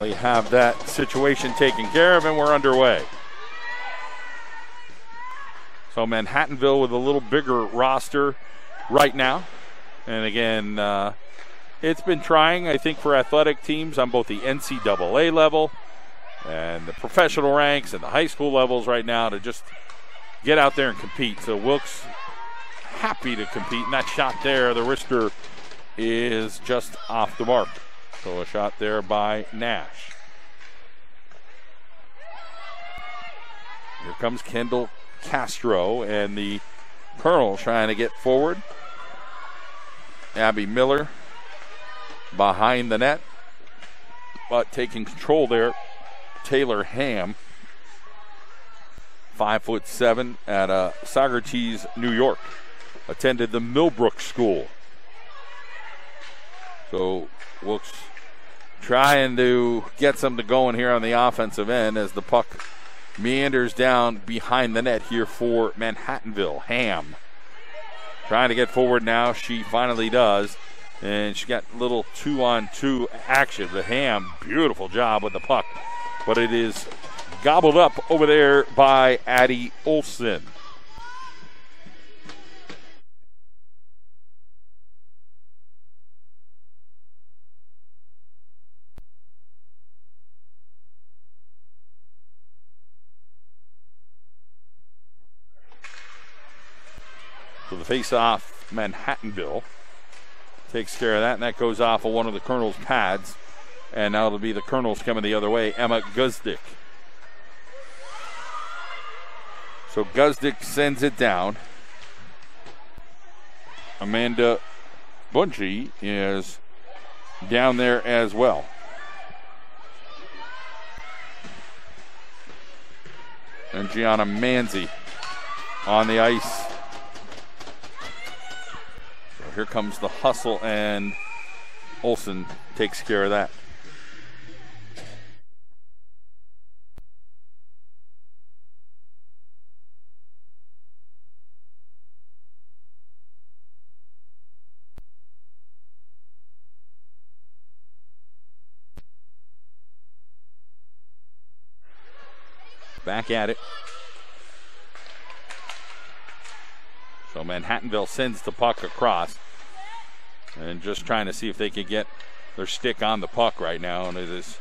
We have that situation taken care of, and we're underway. So Manhattanville with a little bigger roster right now. And again, uh, it's been trying, I think, for athletic teams on both the NCAA level and the professional ranks and the high school levels right now to just get out there and compete. So Wilkes happy to compete. And that shot there, the wrister is just off the mark. So a shot there by Nash. Here comes Kendall Castro and the Colonel trying to get forward. Abby Miller behind the net, but taking control there. Taylor Ham, five foot seven, at uh, Saugerties, New York, attended the Millbrook School. So Wilkes trying to get something going here on the offensive end as the puck meanders down behind the net here for Manhattanville. Ham trying to get forward now. She finally does. And she got little two on two action. The Ham, beautiful job with the puck. But it is gobbled up over there by Addie Olson. So face-off, Manhattanville takes care of that, and that goes off of one of the Colonel's pads. And now it'll be the Colonels coming the other way, Emma Guzdick. So Guzdick sends it down. Amanda Bunchy is down there as well. And Gianna Manzi on the ice. Here comes the hustle, and Olson takes care of that. Back at it. So Manhattanville sends the puck across and just trying to see if they can get their stick on the puck right now. And it is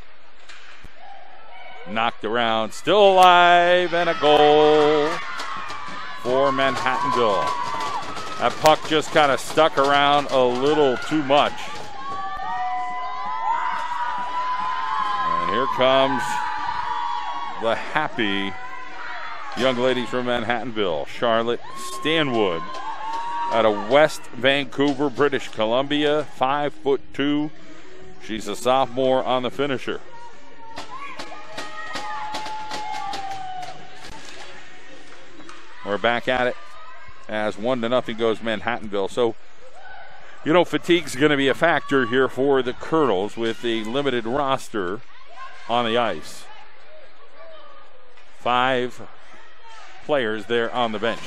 knocked around, still alive, and a goal for Manhattanville. That puck just kind of stuck around a little too much. And here comes the happy young ladies from Manhattanville, Charlotte Stanwood out of West Vancouver, British Columbia, five foot two. She's a sophomore on the finisher. We're back at it as one to nothing goes Manhattanville. So, you know, fatigue's going to be a factor here for the Colonels with a limited roster on the ice. Five players there on the bench.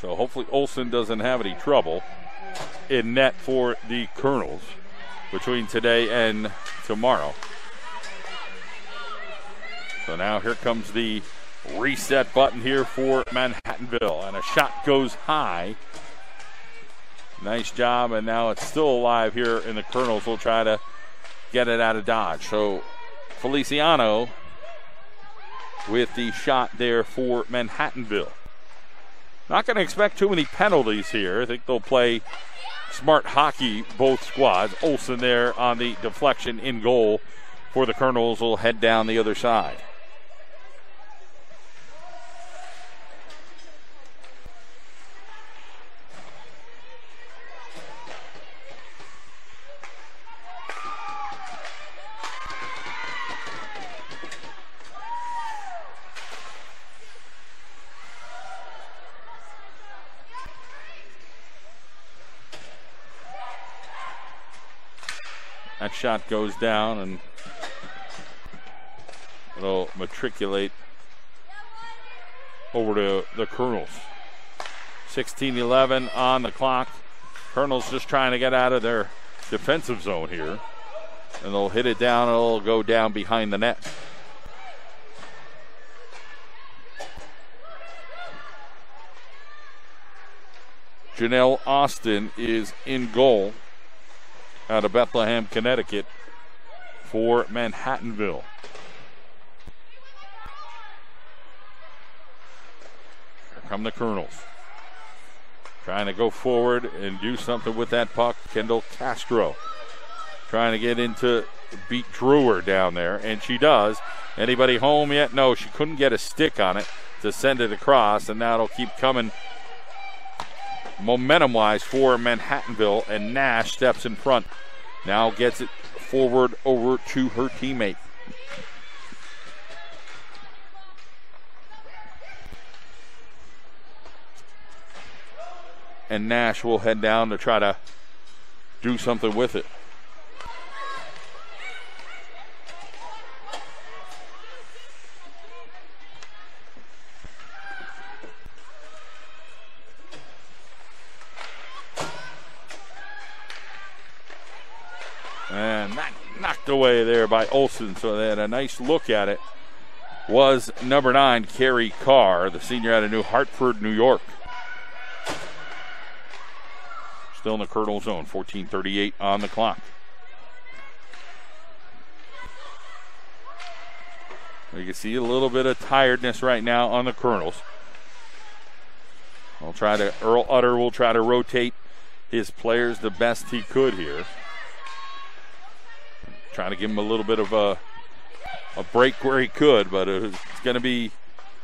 So hopefully Olson doesn't have any trouble in net for the Colonels between today and tomorrow. So now here comes the reset button here for Manhattanville, and a shot goes high. Nice job, and now it's still alive here, in the Colonels We'll try to get it out of dodge. So Feliciano with the shot there for Manhattanville. Not going to expect too many penalties here. I think they'll play smart hockey, both squads. Olson there on the deflection in goal for the Colonels will head down the other side. Shot goes down and it'll matriculate over to the Colonels. 16 11 on the clock. Colonels just trying to get out of their defensive zone here. And they'll hit it down, it'll go down behind the net. Janelle Austin is in goal out of Bethlehem, Connecticut for Manhattanville. Here come the Colonels. Trying to go forward and do something with that puck. Kendall Castro trying to get into beat Drewer down there, and she does. Anybody home yet? No, she couldn't get a stick on it to send it across, and now it'll keep coming momentum wise for Manhattanville, and Nash steps in front. Now gets it forward over to her teammate. and Nash will head down to try to do something with it. And that knocked away there by Olson, so they had a nice look at it. Was number nine, Carrie Carr, the senior out of New Hartford, New York. Still in the Colonel zone. 14:38 on the clock. You can see a little bit of tiredness right now on the Colonels. I'll try to Earl Utter will try to rotate his players the best he could here. Trying to give him a little bit of a a break where he could, but it's going to be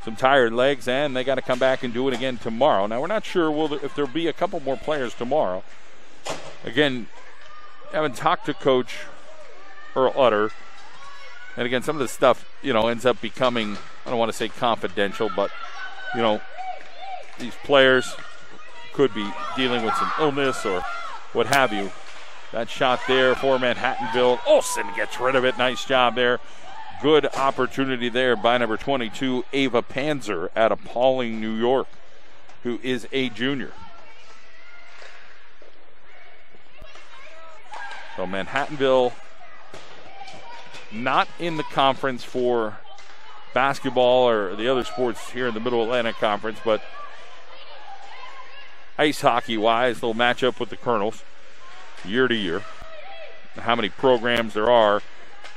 some tired legs, and they got to come back and do it again tomorrow. Now we're not sure will if there'll be a couple more players tomorrow. Again, haven't talked to Coach Earl Utter, and again, some of the stuff you know ends up becoming I don't want to say confidential, but you know these players could be dealing with some illness or what have you. That shot there for Manhattanville. Olson gets rid of it. Nice job there. Good opportunity there by number 22, Ava Panzer at a Pawling, New York, who is a junior. So Manhattanville not in the conference for basketball or the other sports here in the Middle Atlantic Conference, but ice hockey wise, they'll match up with the Colonels year to year. How many programs there are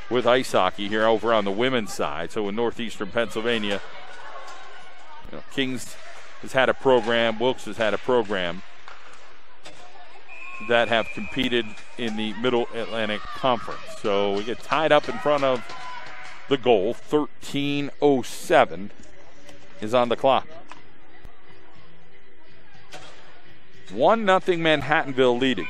with ice hockey here over on the women's side. So in northeastern Pennsylvania, you know, Kings has had a program, Wilkes has had a program that have competed in the Middle Atlantic Conference. So we get tied up in front of the goal. 13.07 is on the clock. 1 0 Manhattanville leading.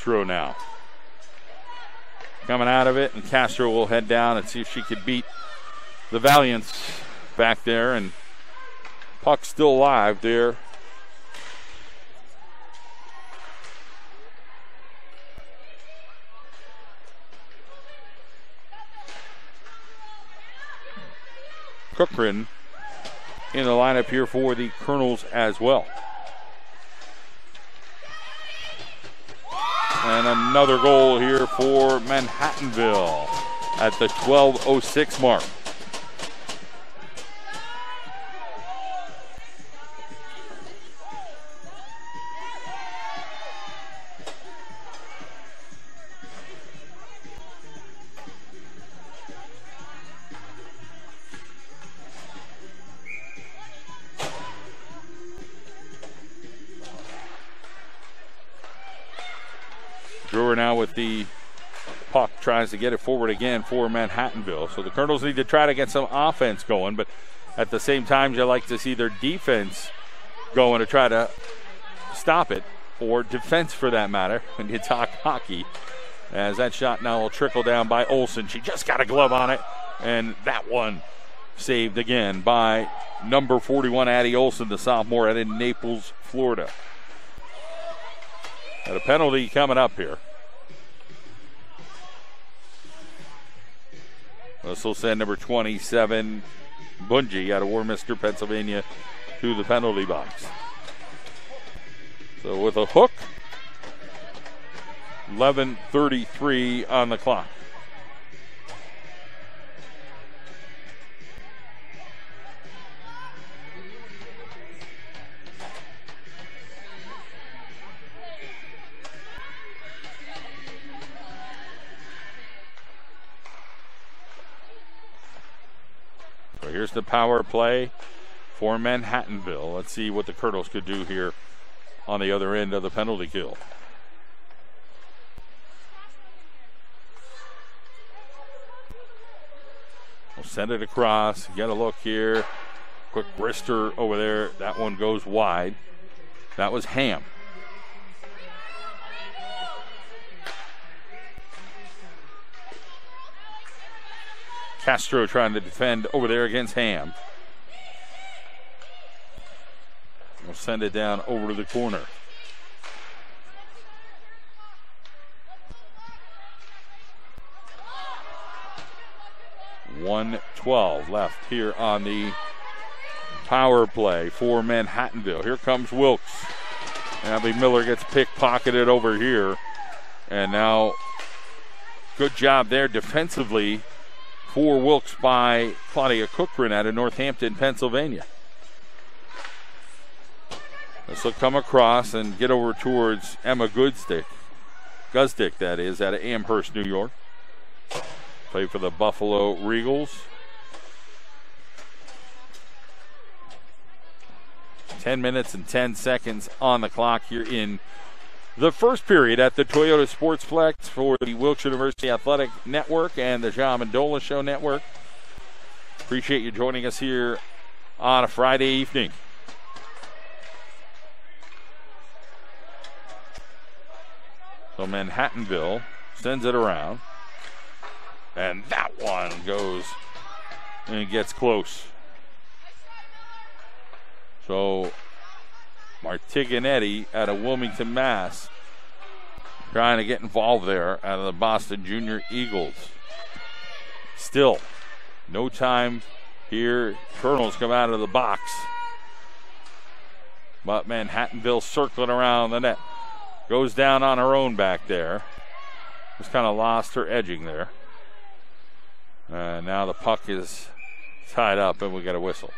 Castro now. Coming out of it, and Castro will head down and see if she could beat the Valiants back there. And puck still alive there. Cochran in the lineup here for the Colonels as well. And another goal here for Manhattanville at the 12.06 mark. Tries to get it forward again for Manhattanville. So the Colonels need to try to get some offense going, but at the same time, you like to see their defense going to try to stop it, or defense for that matter, when you talk hockey. As that shot now will trickle down by Olson. She just got a glove on it, and that one saved again by number 41, Addie Olson, the sophomore out in Naples, Florida. And a penalty coming up here. This will send number 27, Bungie, out of Warminster, Pennsylvania, to the penalty box. So with a hook, 11:33 on the clock. Here's the power play for Manhattanville. Let's see what the Colonels could do here on the other end of the penalty kill. We'll send it across. Get a look here. Quick wrister over there. That one goes wide. That was Ham. Castro trying to defend over there against Ham. We'll send it down over to the corner. One twelve left here on the power play for Manhattanville. Here comes Wilkes. Abby Miller gets pickpocketed over here. And now, good job there defensively for Wilkes by Claudia Cochran out of Northampton, Pennsylvania. This will come across and get over towards Emma Goodstick. Guzdick, that is, out of Amherst, New York. Play for the Buffalo Regals. 10 minutes and 10 seconds on the clock here in the first period at the Toyota Sportsplex for the Wilkes University Athletic Network and the John Mendola Show Network. Appreciate you joining us here on a Friday evening. So Manhattanville sends it around. And that one goes and gets close. So Martiganetti out of Wilmington, Mass. Trying to get involved there out of the Boston Junior Eagles. Still, no time here. Colonels come out of the box. But Manhattanville circling around the net. Goes down on her own back there. Just kind of lost her edging there. Uh, now the puck is tied up and we got a whistle.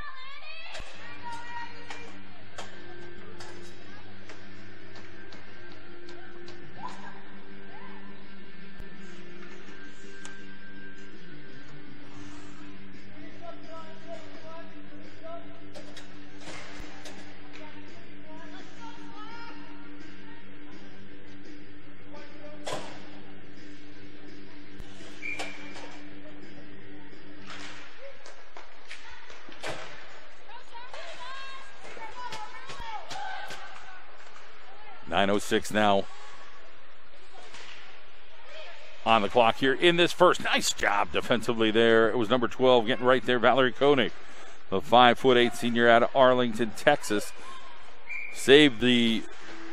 9.06 now on the clock here in this first. Nice job defensively there. It was number 12 getting right there, Valerie Koenig, the five foot eight senior out of Arlington, Texas. Saved the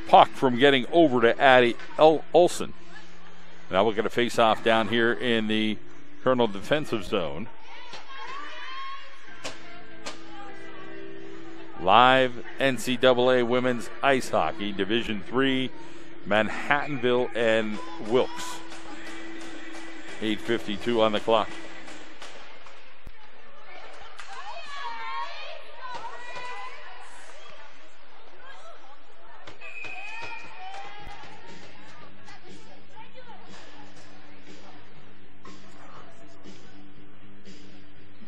puck from getting over to Addie Olson. Now we're going to face off down here in the Colonel defensive zone. Live NCAA women's ice hockey, Division Three, Manhattanville and Wilkes. 8:52 on the clock.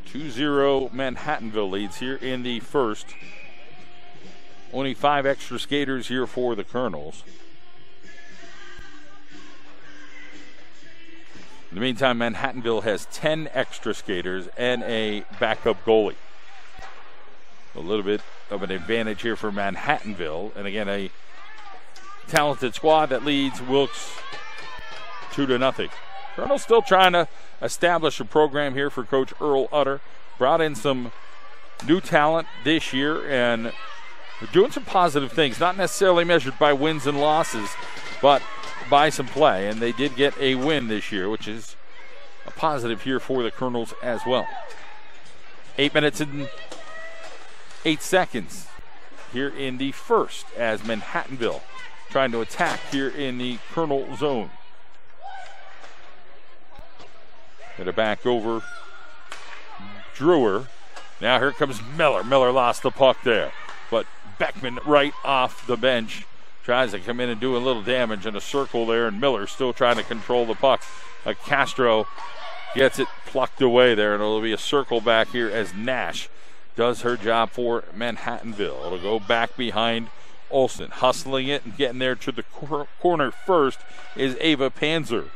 Two zero Manhattanville leads here in the first. Only five extra skaters here for the Colonels. In the meantime, Manhattanville has 10 extra skaters and a backup goalie. a little bit of an advantage here for Manhattanville. And again, a talented squad that leads Wilkes two to nothing. Colonel's still trying to establish a program here for Coach Earl Utter. Brought in some new talent this year and doing some positive things, not necessarily measured by wins and losses, but by some play. And they did get a win this year, which is a positive here for the Colonels as well. Eight minutes and eight seconds here in the first as Manhattanville trying to attack here in the Colonel zone. Get it back over Drewer. Now here comes Miller. Miller lost the puck there. But Beckman right off the bench tries to come in and do a little damage in a circle there, and Miller still trying to control the puck. Uh, Castro gets it plucked away there, and it'll be a circle back here as Nash does her job for Manhattanville. It'll go back behind Olson. Hustling it and getting there to the cor- corner first is Ava Panzer.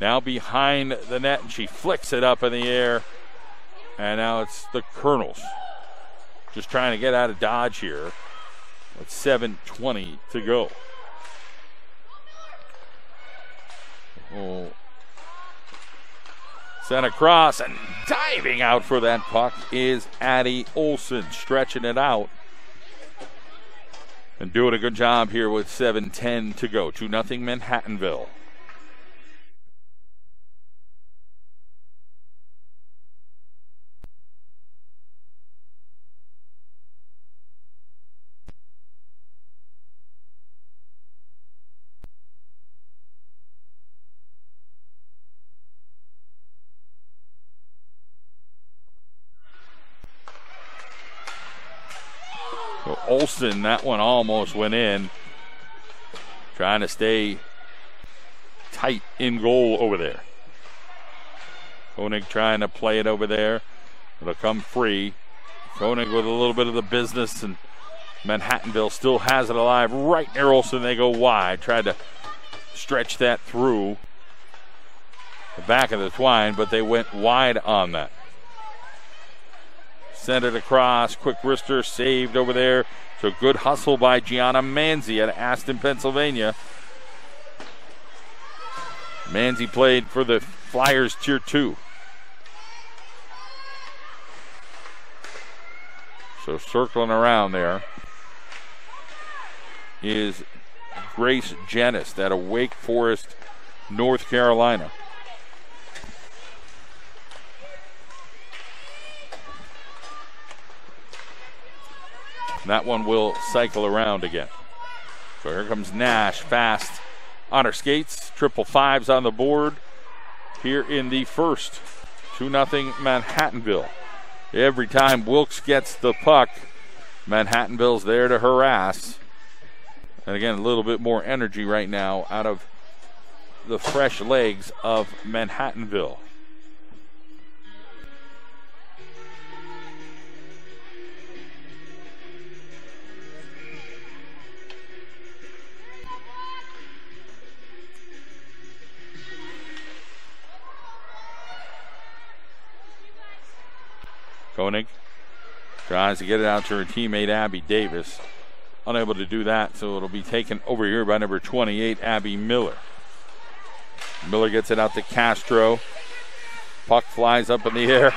Now behind the net, and she flicks it up in the air. And now it's the Colonels. Just trying to get out of Dodge here. With 7.20 to go. Oh. Sent across and diving out for that puck is Addie Olson, stretching it out. And doing a good job here with 7.10 to go. 2 0 Manhattanville. Olson, that one almost went in. Trying to stay tight in goal over there. Koenig trying to play it over there. It'll come free. Koenig with a little bit of the business, and Manhattanville still has it alive right near Olson. They go wide. Tried to stretch that through the back of the twine, but they went wide on that. Sent it across. Quick wrister saved over there. So good hustle by Gianna Manzi at Aston, Pennsylvania. Manzi played for the Flyers Tier 2. So circling around there is Grace Janis at a Wake Forest, North Carolina. That one will cycle around again. So here comes Nash fast on her skates. Triple fives on the board here in the first. 2 0 Manhattanville. Every time Wilkes gets the puck, Manhattanville's there to harass. And again, a little bit more energy right now out of the fresh legs of Manhattanville. Koenig tries to get it out to her teammate Abby Davis. Unable to do that, so it'll be taken over here by number 28, Abby Miller. Miller gets it out to Castro. Puck flies up in the air.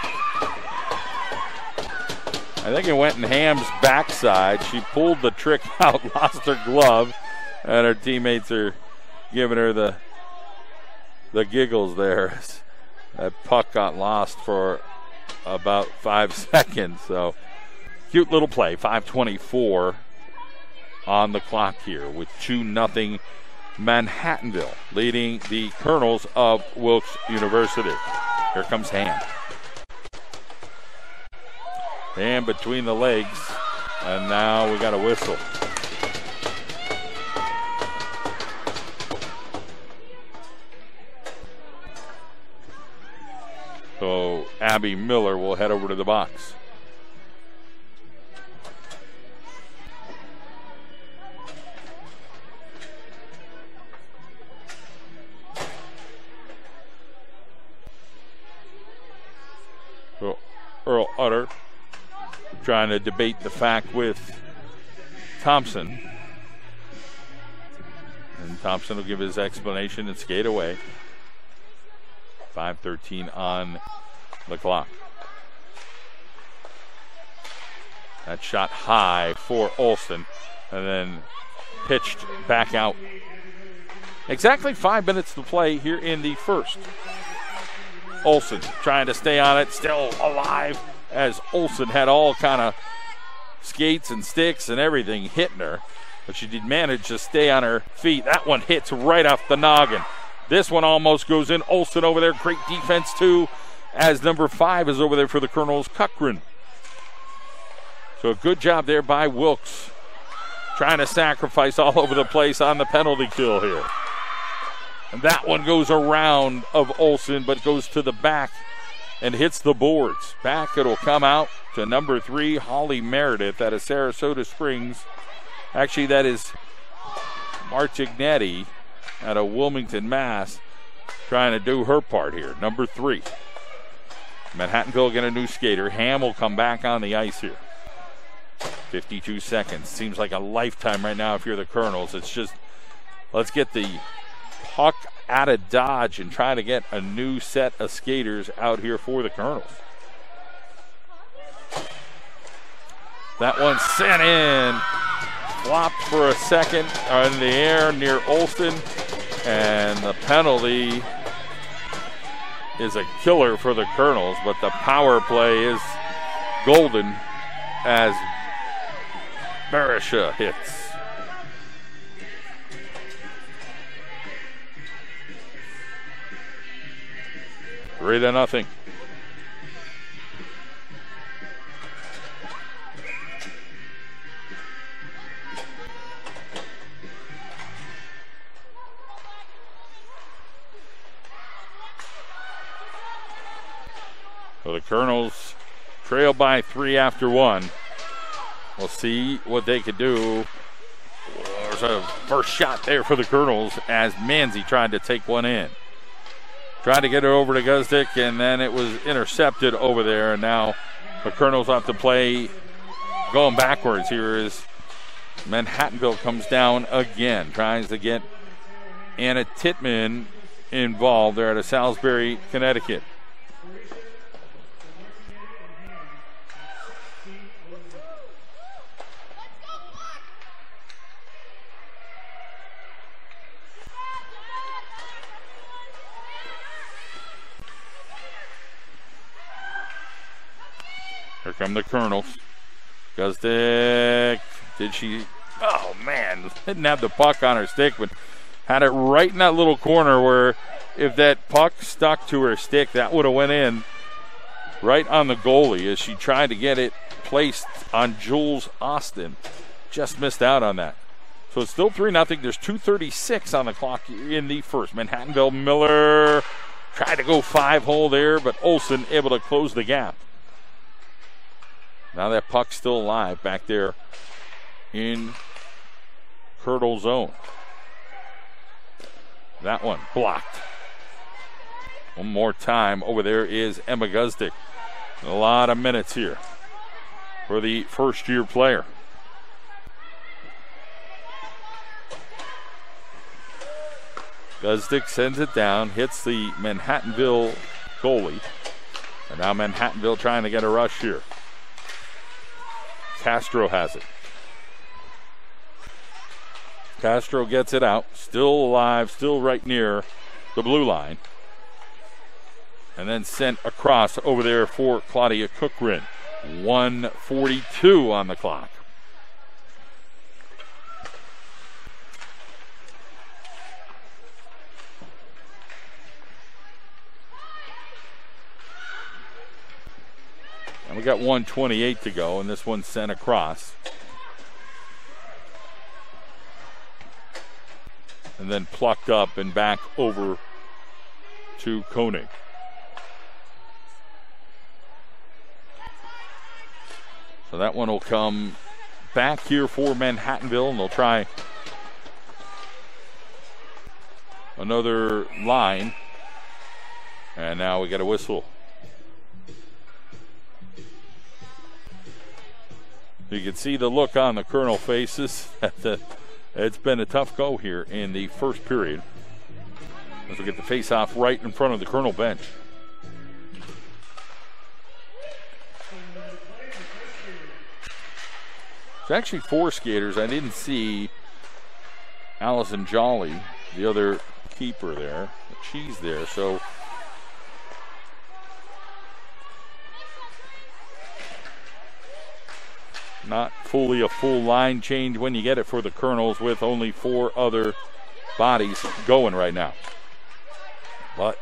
I think it went in Ham's backside. She pulled the trick out, lost her glove, and her teammates are giving her the the giggles there. That puck got lost for about five seconds. So cute little play. 524 on the clock here with 2 nothing Manhattanville leading the Colonels of Wilkes University. Here comes Hand. Ham between the legs. And now we got a whistle. So Abby Miller will head over to the box. So Earl Utter trying to debate the fact with Thompson. And Thompson will give his explanation and skate away. 5.13 on the clock. That shot high for Olson and then pitched back out. Exactly five minutes to play here in the first. Olson trying to stay on it, still alive as Olson had all kind of skates and sticks and everything hitting her. But she did manage to stay on her feet. That one hits right off the noggin. This one almost goes in. Olson over there, great defense too, as number five is over there for the Colonels, Cochran. So a good job there by Wilkes. Trying to sacrifice all over the place on the penalty kill here. And that one goes around of Olson, but goes to the back and hits the boards. Back it'll come out to number three, Holly Meredith out of Saratoga Springs. Actually, that is Martignetti out of Wilmington, Mass, trying to do her part here. Number three. Manhattanville get a new skater. Ham will come back on the ice here. 52 seconds. Seems like a lifetime right now if you're the Colonels. It's just, let's get the puck out of Dodge and try to get a new set of skaters out here for the Colonels. That one sent in, flopped for a second in the air near Olson, and the penalty is a killer for the Colonels, but the power play is golden as Barisha hits. Three to nothing. The Colonels trail by three after one. We'll see what they could do. There's a first shot there for the Colonels as Manzi tried to take one in. Tried to get it over to Guzdick, and then it was intercepted over there. And now the Colonels have to play going backwards here as Manhattanville comes down again, tries to get Anna Tittmann involved there out of Salisbury, Connecticut. Here come the Colonels. Guzdick. Did she? Oh, man. Didn't have the puck on her stick, but had it right in that little corner where if that puck stuck to her stick, that would have went in right on the goalie as she tried to get it placed on Jules Austin. Just missed out on that. So it's still 3 0. There's 2.36 on the clock in the first. Manhattanville Miller tried to go five hole there, but Olson able to close the gap. Now that puck's still alive back there in Curdle zone. That one blocked. One more time over there is Emma Guzdick. A lot of minutes here for the first year player. Guzdick sends it down, hits the Manhattanville goalie. And now Manhattanville trying to get a rush here. Castro has it. Castro gets it out, still alive, still right near the blue line. And then sent across over there for Claudia Cochran. 142 on the clock. And we got 128 to go, and this one's sent across. And then plucked up and back over to Koenig. So that one will come back here for Manhattanville, and they'll try another line. And now we got a whistle. You can see the look on the Colonel faces. Uh, it's been a tough go here in the first period. As we get the face off right in front of the Colonel bench. It's actually four skaters. I didn't see Allison Jolly, the other keeper there. She's there, so not fully a full line change when you get it for the Colonels with only four other bodies going right now. But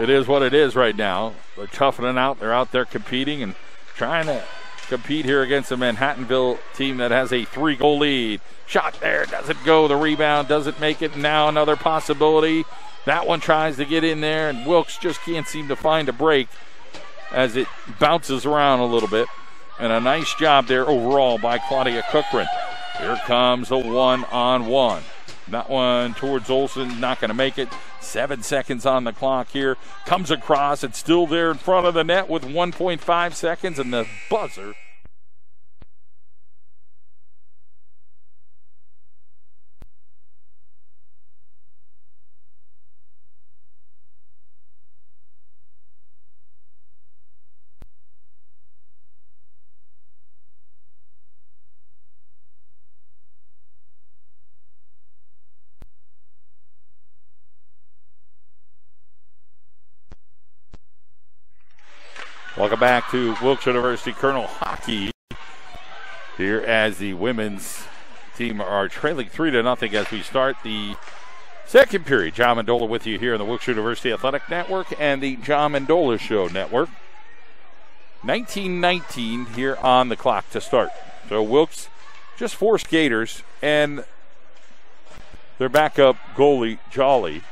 it is what it is right now. They're toughening out. They're out there competing and trying to compete here against a Manhattanville team that has a three goal lead. Shot there, doesn't go. The rebound doesn't make it. Now another possibility. That one tries to get in there, and Wilkes just can't seem to find a break as it bounces around a little bit. And a nice job there overall by Claudia Cochran. Here comes a one on one. That one towards Olson, not going to make it. Seven seconds on the clock here. Comes across. It's still there in front of the net with 1.5 seconds, and the buzzer. Welcome back to Wilkes University Colonel Hockey. Here as the women's team are trailing three to nothing as we start the second period. John Mendola with you here on the Wilkes University Athletic Network and the John Mendola Show Network. 1919 here on the clock to start. So Wilkes, just four skaters, and their backup goalie, Jolly,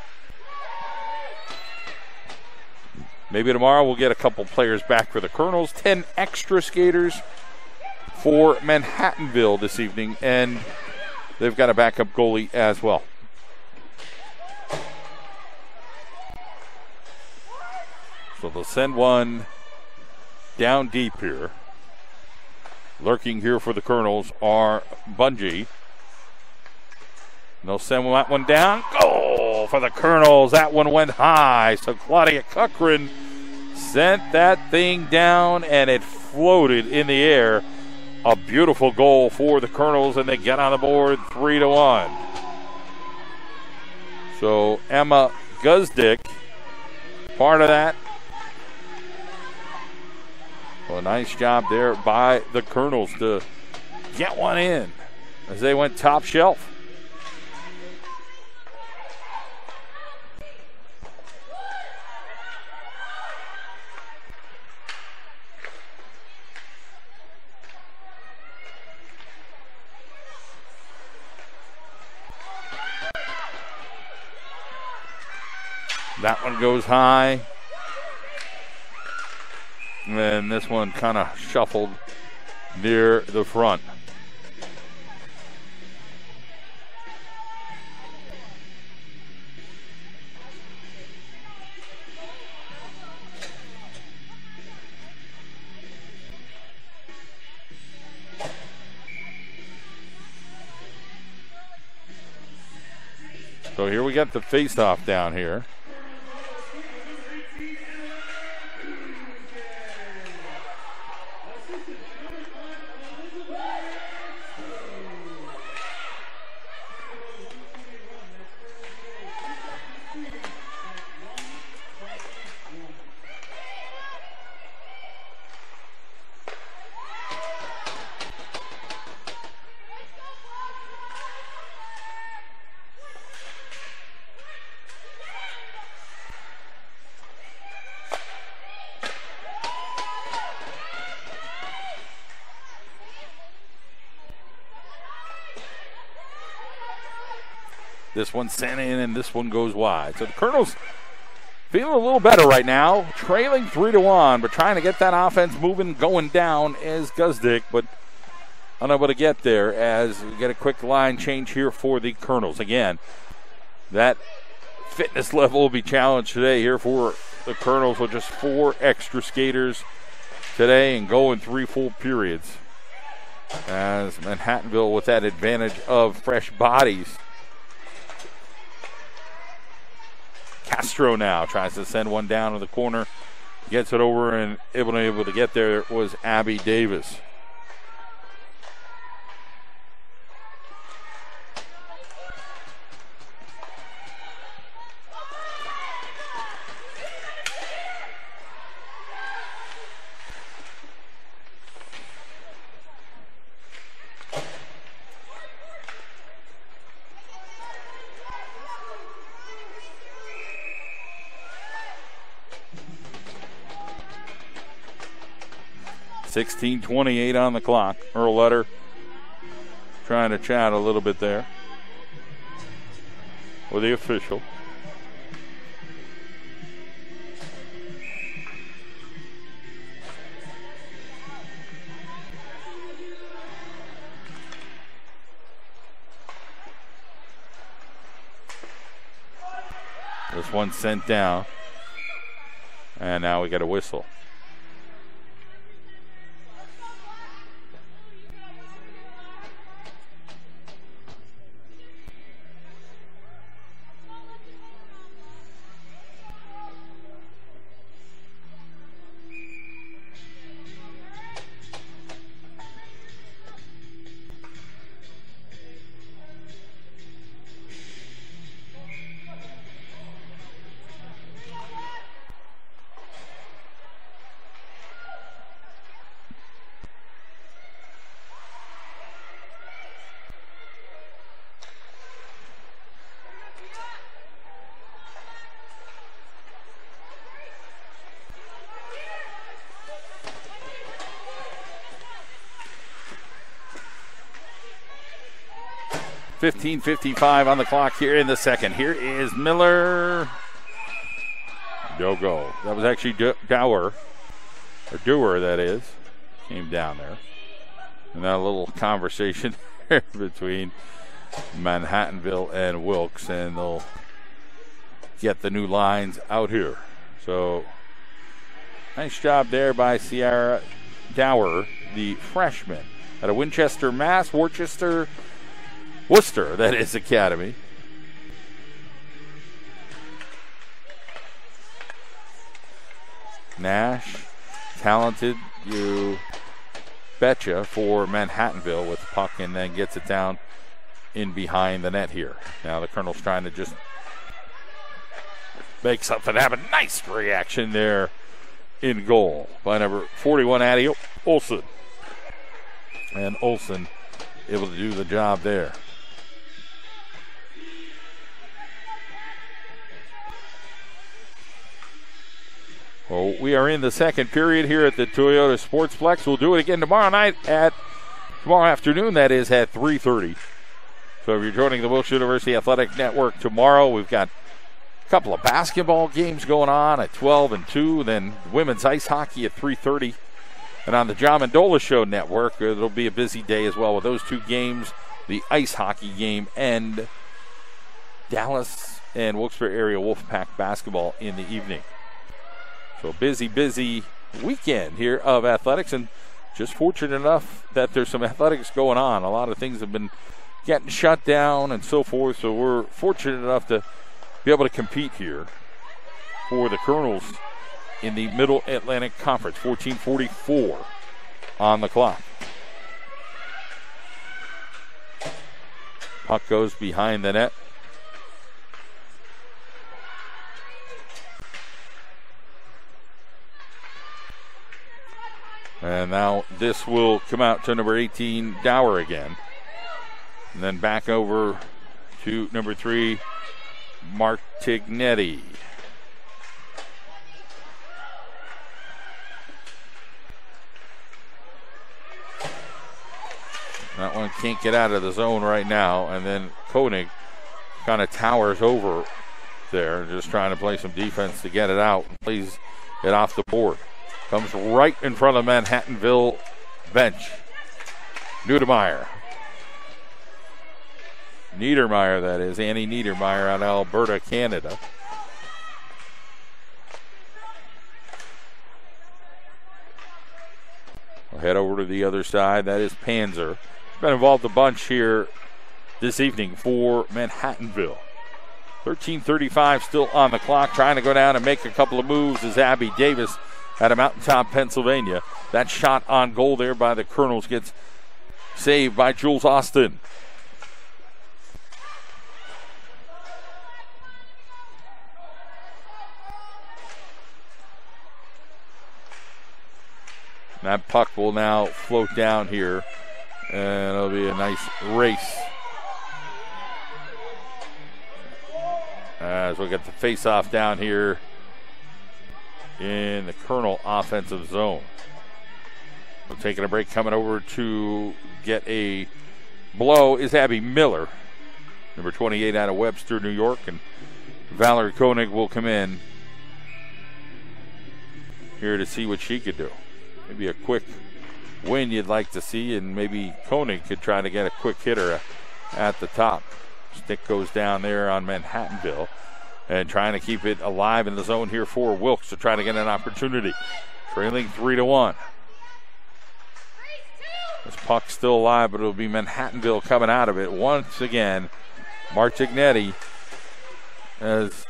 Maybe tomorrow we'll get a couple players back for the Colonels. 10 extra skaters for Manhattanville this evening, and they've got a backup goalie as well. So they'll send one down deep here. Lurking here for the Colonels are Bungie. They'll send that one down. Goal for the Colonels. That one went high. So Claudia Cochran sent that thing down and it floated in the air. A beautiful goal for the Colonels, and they get on the board three to one. So Emma Guzdick, part of that. Well, nice job there by the Colonels to get one in as they went top shelf. That one goes high. And then this one kind of shuffled near the front. So here we got the face off down here. This one sent in, and this one goes wide. So the Colonels feeling a little better right now, trailing three to one, but trying to get that offense moving, going down as Guzdick, but unable to get there as we get a quick line change here for the Colonels. Again, that fitness level will be challenged today here for the Colonels with just four extra skaters today and going three full periods. as Manhattanville with that advantage of fresh bodies. Castro now tries to send one down to the corner, gets it over and able to, able to get there was Abby Davis. Sixteen twenty-eight on the clock. Earl Utter trying to chat a little bit there with the official. This one sent down. And now we got a whistle. Fifteen fifty-five on the clock here in the second. Here is Miller. No go. That was actually Dower, or Doer, that is. Came down there. And that little conversation between Manhattanville and Wilkes, and they'll get the new lines out here. So, nice job there by Sierra Dower, the freshman at a Winchester, Mass, Worcester, Worcester, that is Academy. Nash, talented, you betcha, for Manhattanville with the puck and then gets it down in behind the net here. Now the Colonel's trying to just make something happen. Nice reaction there in goal by number 41, Addie Olson. And Olson able to do the job there. Well, we are in the second period here at the Toyota Sportsplex. We'll do it again tomorrow night at tomorrow afternoon. That is at 3:30. So if you're joining the Wilkes University Athletic Network tomorrow, we've got a couple of basketball games going on at 12 and 2, then women's ice hockey at 3:30. And on the John Mendola Show Network, uh, it'll be a busy day as well with those two games, the ice hockey game and Dallas and Wilkes-Barre area Wolfpack basketball in the evening. So busy, busy weekend here of athletics, and just fortunate enough that there's some athletics going on. A lot of things have been getting shut down and so forth. So we're fortunate enough to be able to compete here for the Colonels in the Middle Atlantic Conference. 14:44 on the clock. Puck goes behind the net. And now this will come out to number 18, Dower again. And then back over to number three, Martignetti. That one can't get out of the zone right now. And then Koenig kind of towers over there, just trying to play some defense to get it out. And plays it off the board. Comes right in front of Manhattanville bench. Niedermeyer. Niedermeyer, that is. Annie Niedermeyer of Alberta, Canada. head over to the other side. That is Panzer. Been involved a bunch here this evening for Manhattanville. 13:35 still on the clock, trying to go down and make a couple of moves is Abby Davis out of Mountaintop, Pennsylvania. That shot on goal there by the Colonels gets saved by Jules Austin. That puck will now float down here, and it'll be a nice race. As we get the face off down here in the Colonel offensive zone. We're taking a break, coming over to get a blow is Abby Miller, number 28 out of Webster, New York, and Valerie Koenig will come in here to see what she could do. Maybe a quick win you'd like to see, and maybe Koenig could try to get a quick hitter uh, at the top. Stick goes down there on Manhattanville and trying to keep it alive in the zone here for Wilkes to try to get an opportunity. Trailing three to one. This puck's still alive, but it'll be Manhattanville coming out of it once again. Martignetti has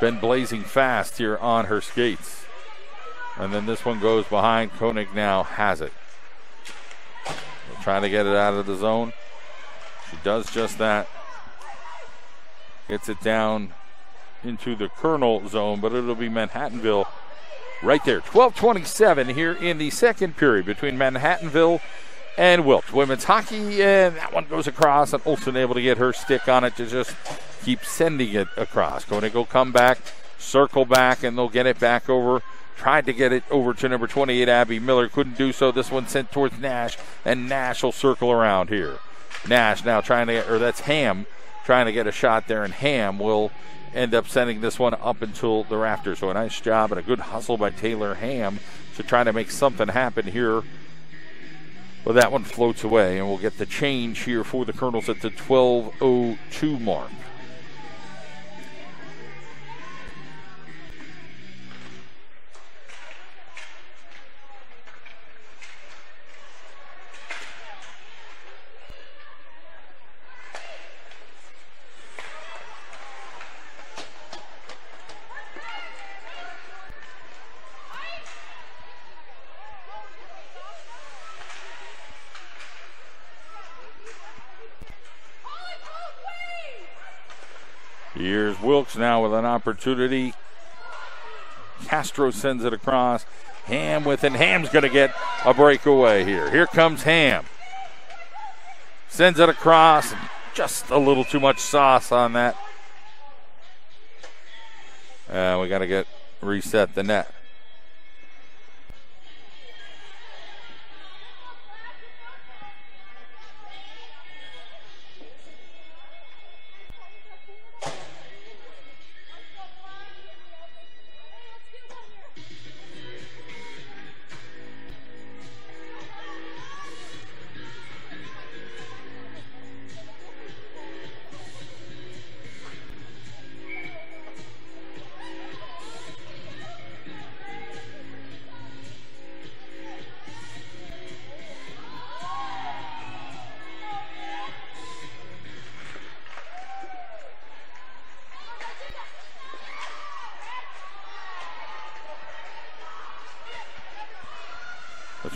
been blazing fast here on her skates. And then this one goes behind. Koenig now has it. Trying to get it out of the zone. She does just that. Gets it down into the Colonel zone, but it'll be Manhattanville right there. 12:27 here in the second period between Manhattanville and Wilkes. Women's hockey, and that one goes across, and Olson able to get her stick on it to just keep sending it across. Going to go come back, circle back, and they'll get it back over. Tried to get it over to number 28, Abby Miller. Couldn't do so. This one sent towards Nash, and Nash will circle around here. Nash now trying to get, or that's Ham trying to get a shot there, and Ham will end up sending this one up until the rafters. So a nice job and a good hustle by Taylor Ham to try to make something happen here well, that one floats away, and we'll get the change here for the Colonels at the 12.02 mark. Here's Wilkes now with an opportunity. Castro sends it across. Ham with it. Ham's going to get a breakaway here. Here comes Ham. Sends it across. Just a little too much sauce on that. Uh, we got to get reset the net.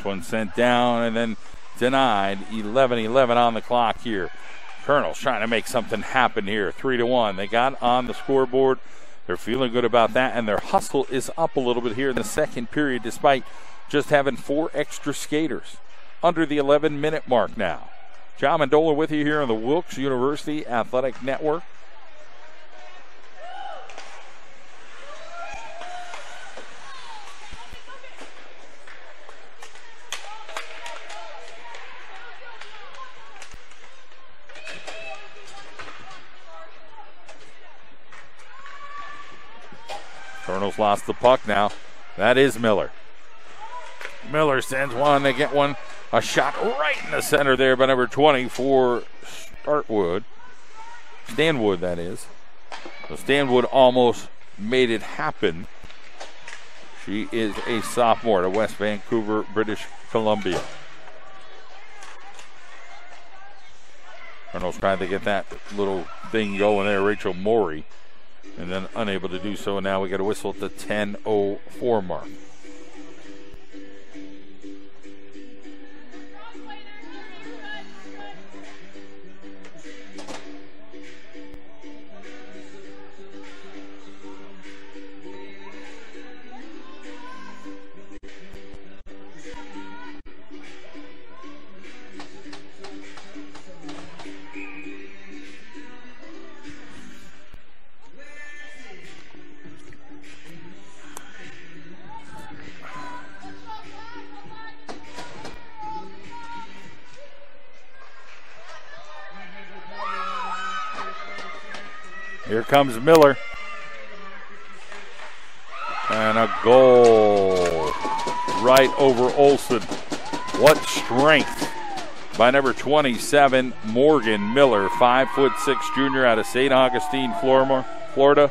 One sent down and then denied. 11 11 on the clock here. Colonel's trying to make something happen here. 3 to 1. They got on the scoreboard. They're feeling good about that, and their hustle is up a little bit here in the second period, despite just having four extra skaters under the 11 minute mark now. John Mendola with you here on the Wilkes University Athletic Network. Lost the puck now. That is Miller. Miller sends one. They get one. A shot right in the center there by number 20 for Startwood. Stanwood, that is. So Stanwood almost made it happen. She is a sophomore at West Vancouver, British Columbia. Colonel's trying to get that little thing going there, Rachel Maury, and then unable to do so. Now we got a whistle at the 10.04 mark. Here comes Miller. And a goal right over Olson. What strength by number 27, Morgan Miller, five foot six junior out of St. Augustine, Florida,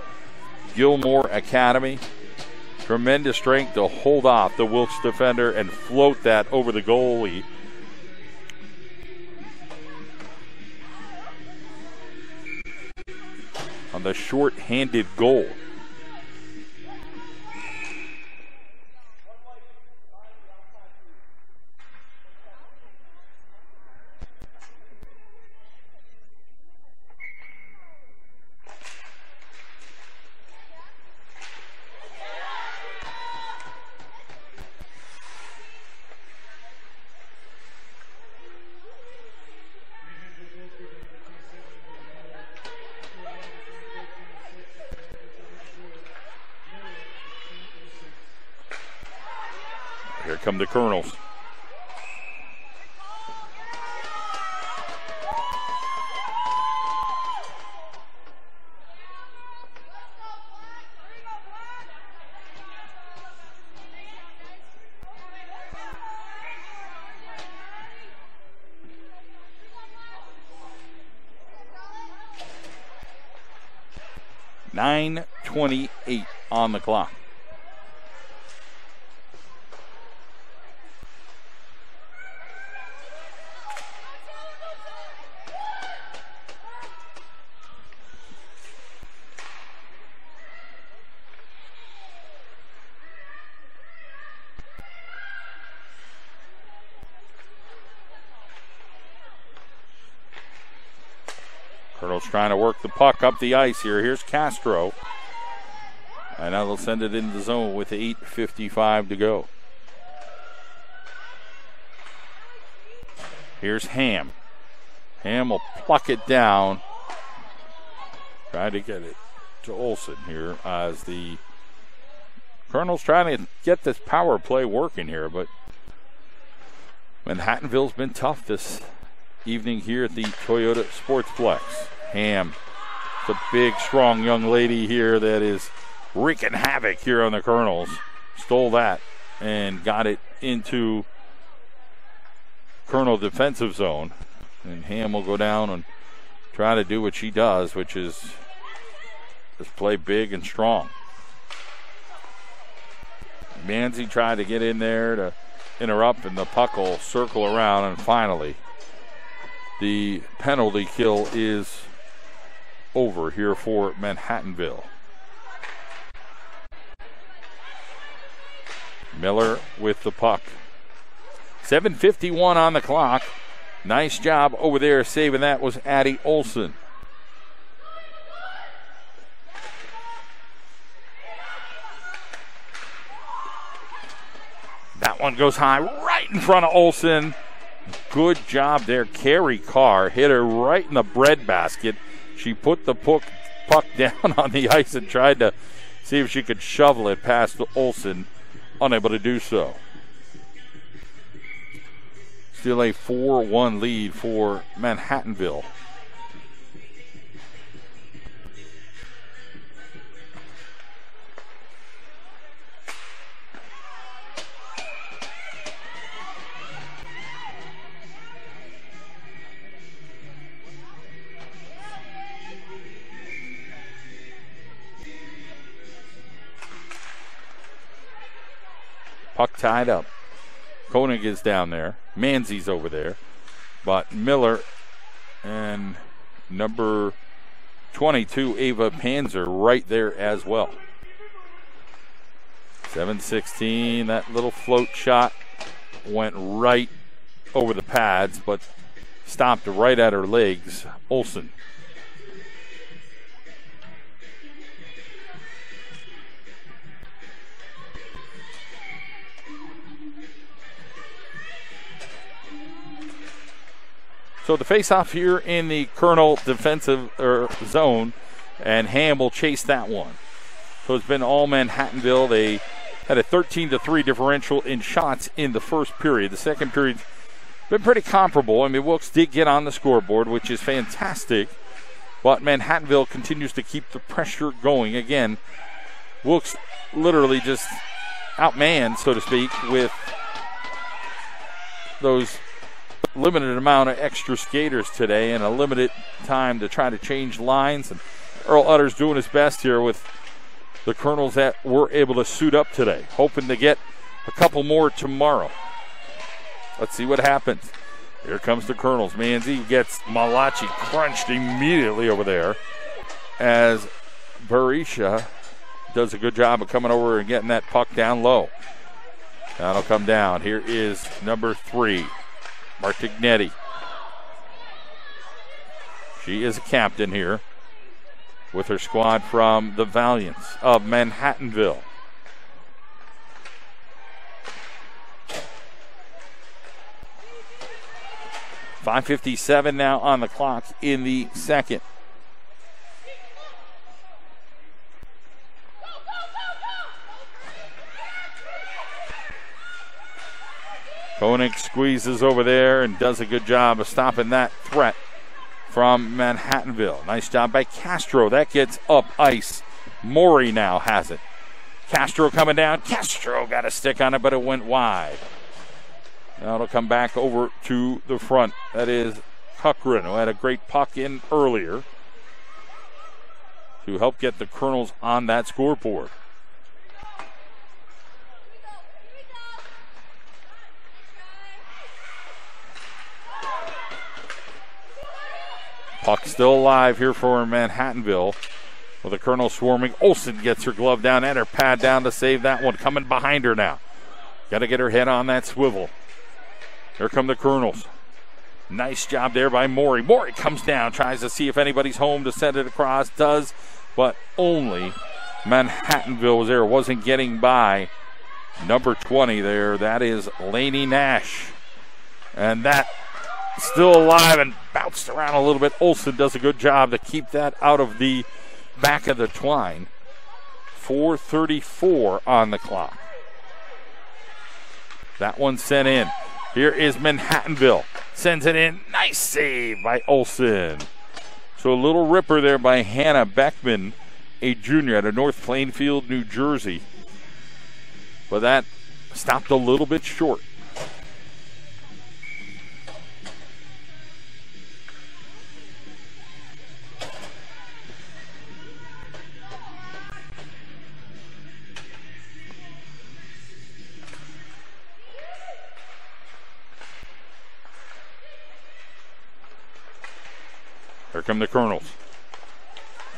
Gilmore Academy. Tremendous strength to hold off the Wilkes defender and float that over the goalie on the short-handed goal. Colonels. Nine twenty-eight on the clock. Trying to work the puck up the ice here. Here's Castro. And now they'll send it into the zone with 8.55 to go. Here's Ham. Ham will pluck it down. Try to get it to Olson here as the Colonel's trying to get this power play working here, but Manhattanville's been tough this evening here at the Toyota Sportsplex. Ham. A big, strong young lady here that is wreaking havoc here on the Colonels. Stole that and got it into Colonel defensive zone. And Ham will go down and try to do what she does, which is just play big and strong. Manzi tried to get in there to interrupt, and the puck will circle around, and finally, the penalty kill is over here for Manhattanville. Miller with the puck. 7.51 on the clock. Nice job over there saving that was Addie Olson. That one goes high right in front of Olson. Good job there. Carrie Carr hit her right in the breadbasket. She put the puck, puck down on the ice and tried to see if she could shovel it past Olson, unable to do so. Still a 4 1 lead for Manhattanville. Puck tied up. Koenig is down there. Manzi's over there. But Miller and number 22, Ava Panzer, right there as well. 716, that little float shot went right over the pads, but stopped right at her legs. Olson. So the face-off here in the Colonel defensive er, zone, and Ham will chase that one. So it's been all Manhattanville. They had a 13 to 3 differential in shots in the first period. The second period's been pretty comparable. I mean, Wilkes did get on the scoreboard, which is fantastic, but Manhattanville continues to keep the pressure going. Again, Wilkes literally just outmanned, so to speak, with those limited amount of extra skaters today and a limited time to try to change lines. And Earl Utter's doing his best here with the Colonels that were able to suit up today, hoping to get a couple more tomorrow. Let's see what happens. Here comes the Colonels. Manzi gets Malachi crunched immediately over there as Barisha does a good job of coming over and getting that puck down low. That'll come down. Here is number three, Martignetti. She is a captain here with her squad from the Valiants of Manhattanville. Five fifty-seven now on the clock in the second. Koenig squeezes over there and does a good job of stopping that threat from Manhattanville. Nice job by Castro. That gets up ice. Maury now has it. Castro coming down. Castro got a stick on it, but it went wide. Now it'll come back over to the front. That is Cochran, who had a great puck in earlier to help get the Colonels on that scoreboard. Puck still alive here for Manhattanville. With the Colonel swarming. Olson gets her glove down and her pad down to save that one. Coming behind her now. Got to get her head on that swivel. Here come the Colonels. Nice job there by Maury. Maury comes down, tries to see if anybody's home to send it across. Does, but only Manhattanville was there. Wasn't getting by number 20 there. That is Laney Nash. And that still alive and bounced around a little bit. Olson does a good job to keep that out of the back of the twine. 434 on the clock. That one sent in. Here is Manhattanville. Sends it in. Nice save by Olson. So a little ripper there by Hannah Beckman, a junior out of North Plainfield, New Jersey. But that stopped a little bit short. Come the Colonels.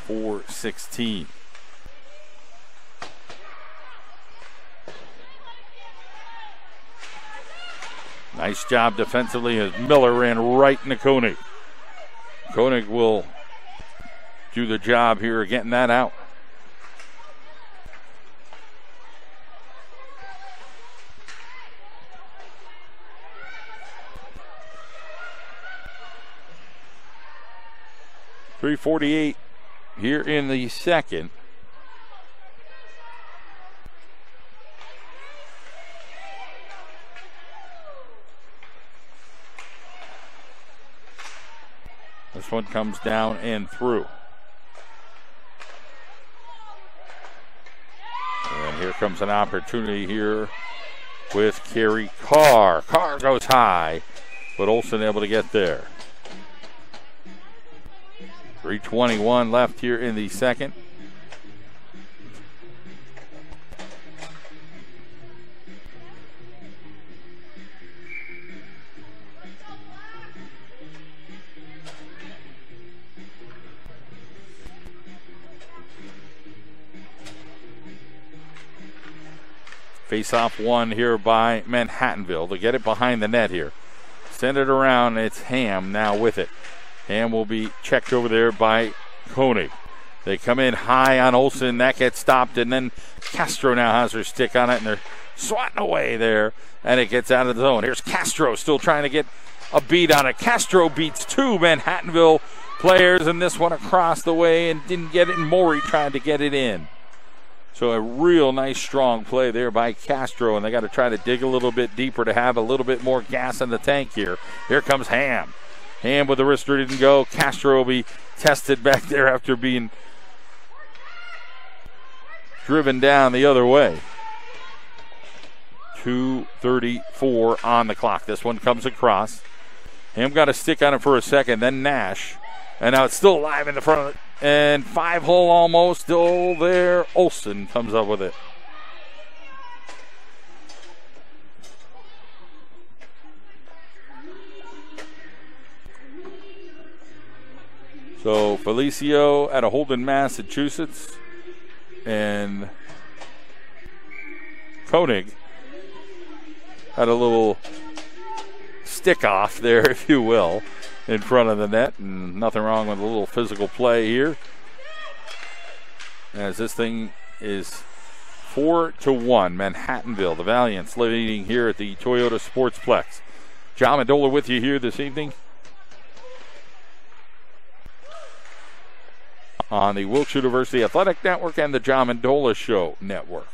416. Nice job defensively as Miller ran right into Koenig. Koenig will do the job here getting that out. Three forty-eight here in the second. This one comes down and through. And here comes an opportunity here with Kerry Carr. Carr goes high, but Olson able to get there. 321 left here in the second. Face-off one here by Manhattanville to get it behind the net here. Send it around. It's Ham now with it. Ham will be checked over there by Koenig. They come in high on Olson. That gets stopped, and then Castro now has her stick on it, and they're swatting away there, and it gets out of the zone. Here's Castro still trying to get a beat on it. Castro beats two Manhattanville players, and this one across the way and didn't get it. And Maury tried to get it in. So a real nice, strong play there by Castro, and they got to try to dig a little bit deeper to have a little bit more gas in the tank here. Here comes Ham. Ham with the wrister didn't go. Castro will be tested back there after being driven down the other way. 2.34 on the clock. This one comes across. Ham got a stick on it for a second, then Nash. And now it's still alive in the front of it. And five hole almost still there. Olson comes up with it. So Felicio at a Holden, Massachusetts, and Koenig had a little stick off there, if you will in front of the net, and nothing wrong with a little physical play here. As this thing is four to one, Manhattanville, the Valiants leading here at the Toyota Sportsplex. John Mendola with you here this evening on the Wilkes University Athletic Network and the John Mendola Show Network.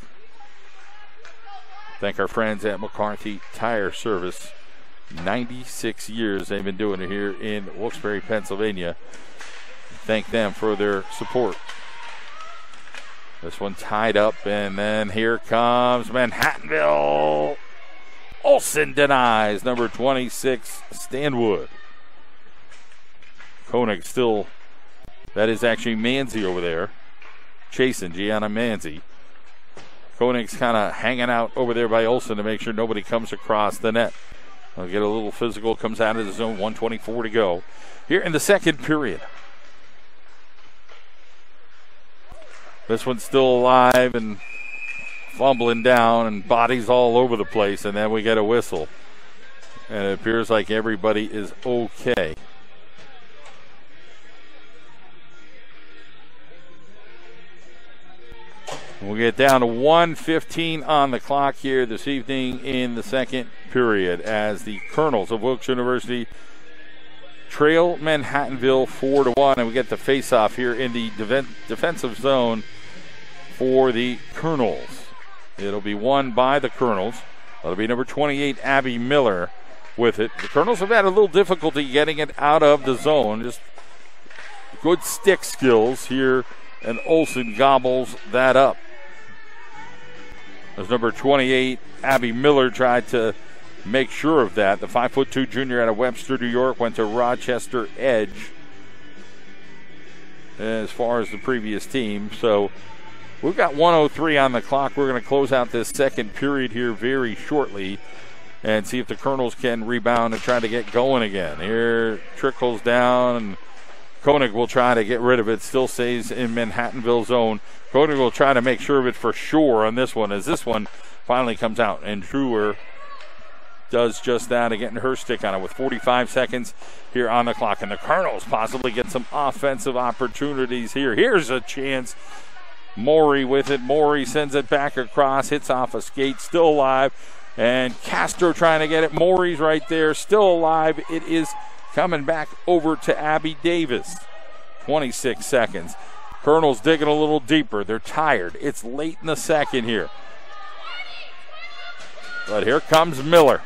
Thank our friends at McCarthy Tire Service 96 years they've been doing it here in Wilkes-Barre, Pennsylvania. Thank them for their support. This one tied up, and then here comes Manhattanville. Olson denies number 26, Stanwood. Koenig still, that is actually Manzi over there, chasing Gianna Manzi. Koenig's kind of hanging out over there by Olson to make sure nobody comes across the net. They'll get a little physical, comes out of the zone, 124 to go. Here in the second period. This one's still alive and fumbling down and bodies all over the place, and then we get a whistle. And it appears like everybody is okay. We'll get down to 115 on the clock here this evening in the second period as the Colonels of Wilkes University trail Manhattanville 4 to 1 and we get the face off here in the defensive zone for the Colonels. It'll be won by the Colonels. That'll be number 28 Abby Miller with it. The Colonels have had a little difficulty getting it out of the zone. Just good stick skills here and Olson gobbles that up. As number 28, Abby Miller tried to make sure of that. The 5'2 junior out of Webster, New York, went to Rochester Edge as far as the previous team. So we've got 103 on the clock. We're going to close out this second period here very shortly and see if the Colonels can rebound and try to get going again. Here trickles down and Koenig will try to get rid of it. Still stays in Manhattanville zone. Koenig will try to make sure of it for sure on this one as this one finally comes out. And Drewer does just that and getting her stick on it with 45 seconds here on the clock. And the Colonels possibly get some offensive opportunities here. Here's a chance. Maury with it. Maury sends it back across, hits off a skate, still alive. And Castro trying to get it. Maury's right there, still alive. It is Coming back over to Abby Davis. 26 seconds. Colonel's digging a little deeper. They're tired. It's late in the second here. But here comes Miller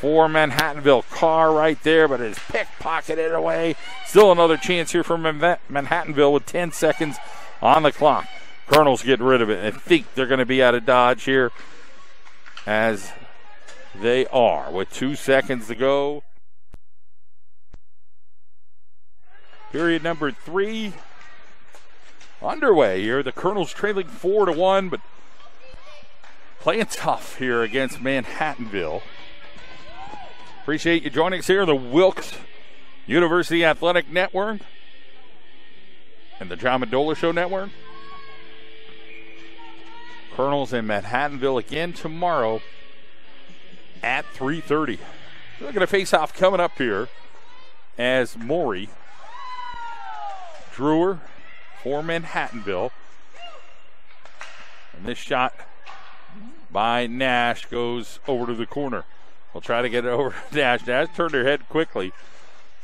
for Manhattanville. Carr right there, but it's pickpocketed away. Still another chance here for Manhattanville with 10 seconds on the clock. Colonels get rid of it. I think they're going to be out of dodge here as they are with two seconds to go. Period number three underway here. The Colonels trailing four to one, but playing tough here against Manhattanville. Appreciate you joining us here the Wilkes University Athletic Network and the John Mendola Show Network. Colonels in Manhattanville again tomorrow at 3:30. We're going to face off coming up here as Maury Drewer for Manhattanville. And this shot by Nash goes over to the corner. We'll try to get it over to Nash. Nash turned her head quickly.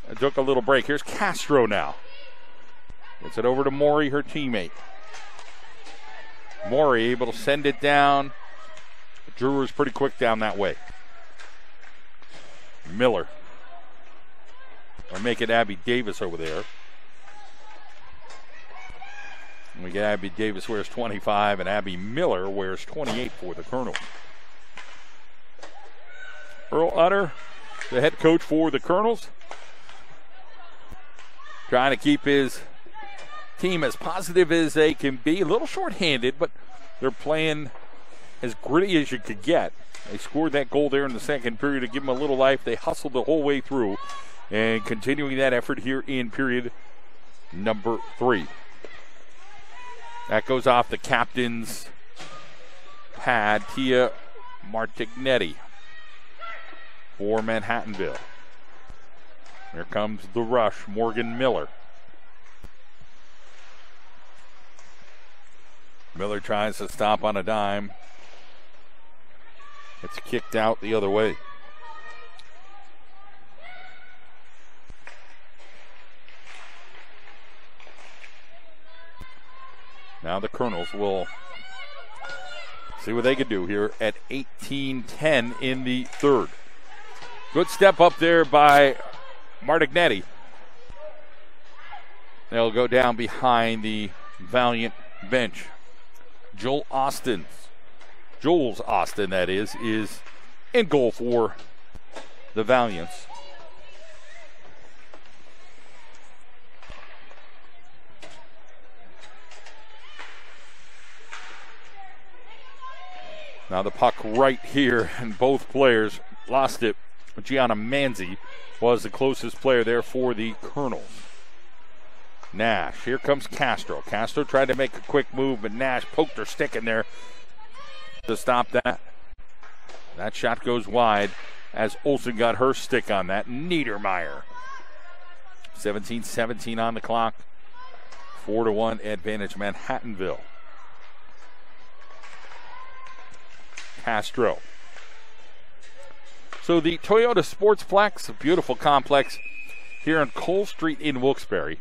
and took a little break. Here's Castro now. Gets it over to Maury, her teammate. Maury able to send it down. Drewer's pretty quick down that way. Miller. Or make it Abby Davis over there. We get Abby Davis wears 25, and Abby Miller wears 28 for the Colonel. Earl Utter, the head coach for the Colonels, trying to keep his team as positive as they can be. A little short-handed, but they're playing as gritty as you could get. They scored that goal there in the second period to give them a little life. They hustled the whole way through, and continuing that effort here in period number three. That goes off the captain's pad, Tia Martignetti for Manhattanville. Here comes the rush, Morgan Miller. Miller tries to stop on a dime. It's kicked out the other way. Now the Colonels will see what they can do here at 18-10 in the third. Good step up there by Martignetti. They'll go down behind the Valiant bench. Joel Austin, Jules Austin, that is, is in goal for the Valiants. Now the puck right here, and both players lost it. Gianna Manzi was the closest player there for the Colonels. Nash. Here comes Castro. Castro tried to make a quick move, but Nash poked her stick in there to stop that. That shot goes wide as Olson got her stick on that. Niedermeyer. 17 17 on the clock. 4 to 1 advantage Manhattanville. Castro. So the Toyota Sportsplex, a beautiful complex here on Coal Street in Wilkes-Barre.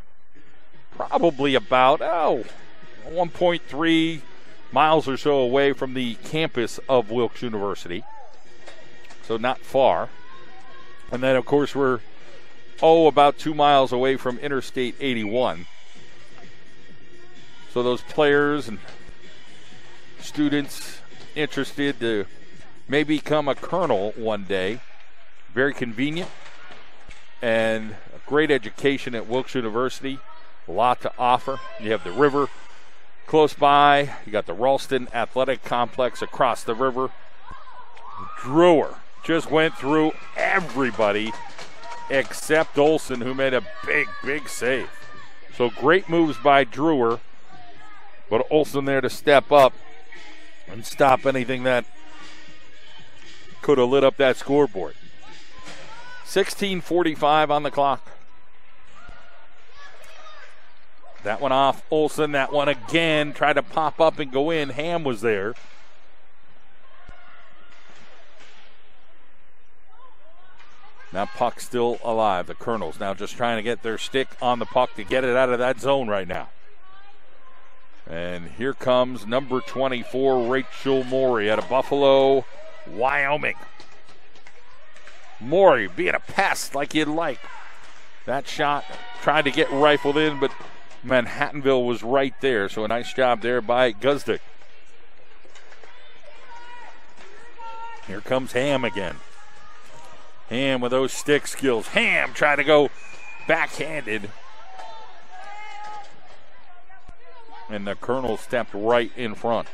Probably about, oh, 1.3 miles or so away from the campus of Wilkes University. So not far. And then, of course, we're, oh, about two miles away from Interstate 81. So those players and students interested to maybe become a colonel one day. Very convenient and a great education at Wilkes University. A lot to offer. You have the river close by. You got the Ralston Athletic Complex across the river. Drewer just went through everybody except Olson, who made a big, big save. So great moves by Drewer, but Olson there to step up and stop anything that could have lit up that scoreboard. 16:45 on the clock. That one off Olson. That one again tried to pop up and go in. Ham was there. Now puck still alive. The Colonels now just trying to get their stick on the puck to get it out of that zone right now. And here comes number 24, Rachel Maury out of Buffalo, Wyoming. Maury being a pest like you'd like. That shot tried to get rifled in, but Manhattanville was right there. So a nice job there by Guzdick. Here comes Ham again. Ham with those stick skills. Ham trying to go backhanded. and the Colonel stepped right in front.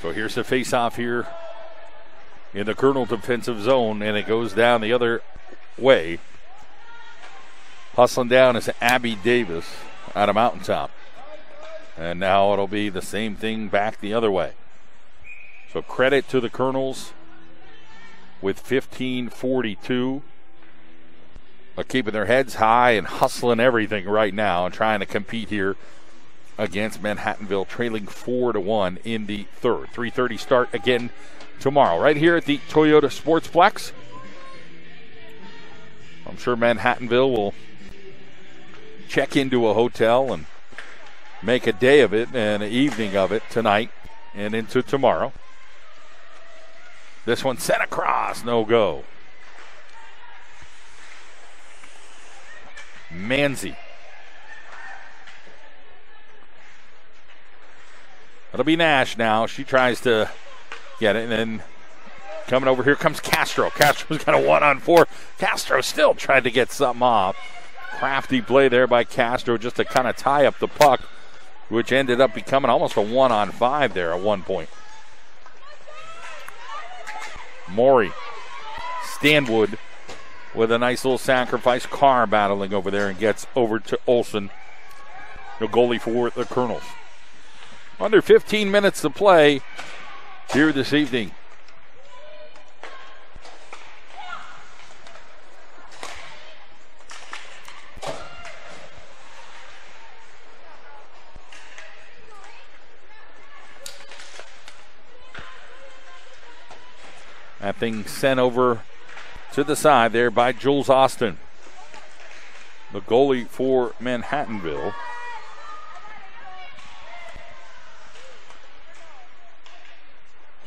So here's the face-off here in the Colonel defensive zone, and it goes down the other way. Hustling down is Abby Davis out of Mountaintop. And now it'll be the same thing back the other way. So credit to the Colonels with 1542. Are keeping their heads high and hustling everything right now and trying to compete here against Manhattanville, trailing four to one in the third. 3:30 start again tomorrow, right here at the Toyota Sportsplex. I'm sure Manhattanville will check into a hotel and make a day of it and an evening of it tonight and into tomorrow. This one sent across, no go. Manzi. It'll be Nash now. She tries to get it, and then coming over here comes Castro. Castro's got a one on four. Castro still tried to get something off. Crafty play there by Castro just to kind of tie up the puck, which ended up becoming almost a one on five there at one point. Maury. Stanwood with a nice little sacrifice. Carr battling over there and gets over to Olson, the goalie for the Colonels. Under 15 minutes to play here this evening. That thing sent over to the side there by Jules Austin, the goalie for Manhattanville.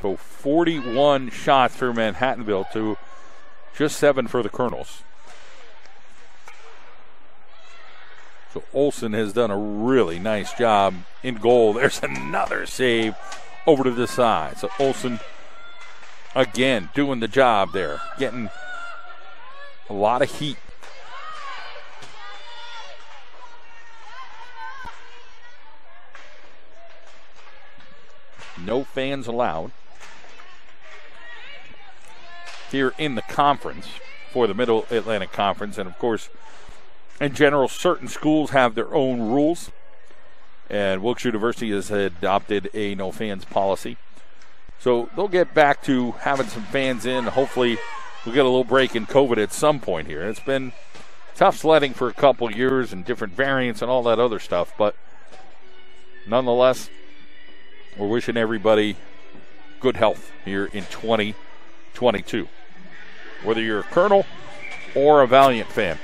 So 41 shots for Manhattanville to just seven for the Colonels. So Olson has done a really nice job in goal. There's another save over to the side. So Olson again doing the job there, getting a lot of heat. No fans allowed here in the conference for the Middle Atlantic Conference. And of course, in general, certain schools have their own rules. And Wilkes University has adopted a no fans policy. So they'll get back to having some fans in. Hopefully, we'll get a little break in COVID at some point here. It's been tough sledding for a couple years and different variants and all that other stuff. But nonetheless, we're wishing everybody good health here in 2022 whether you're a Colonel or a Valiant fan.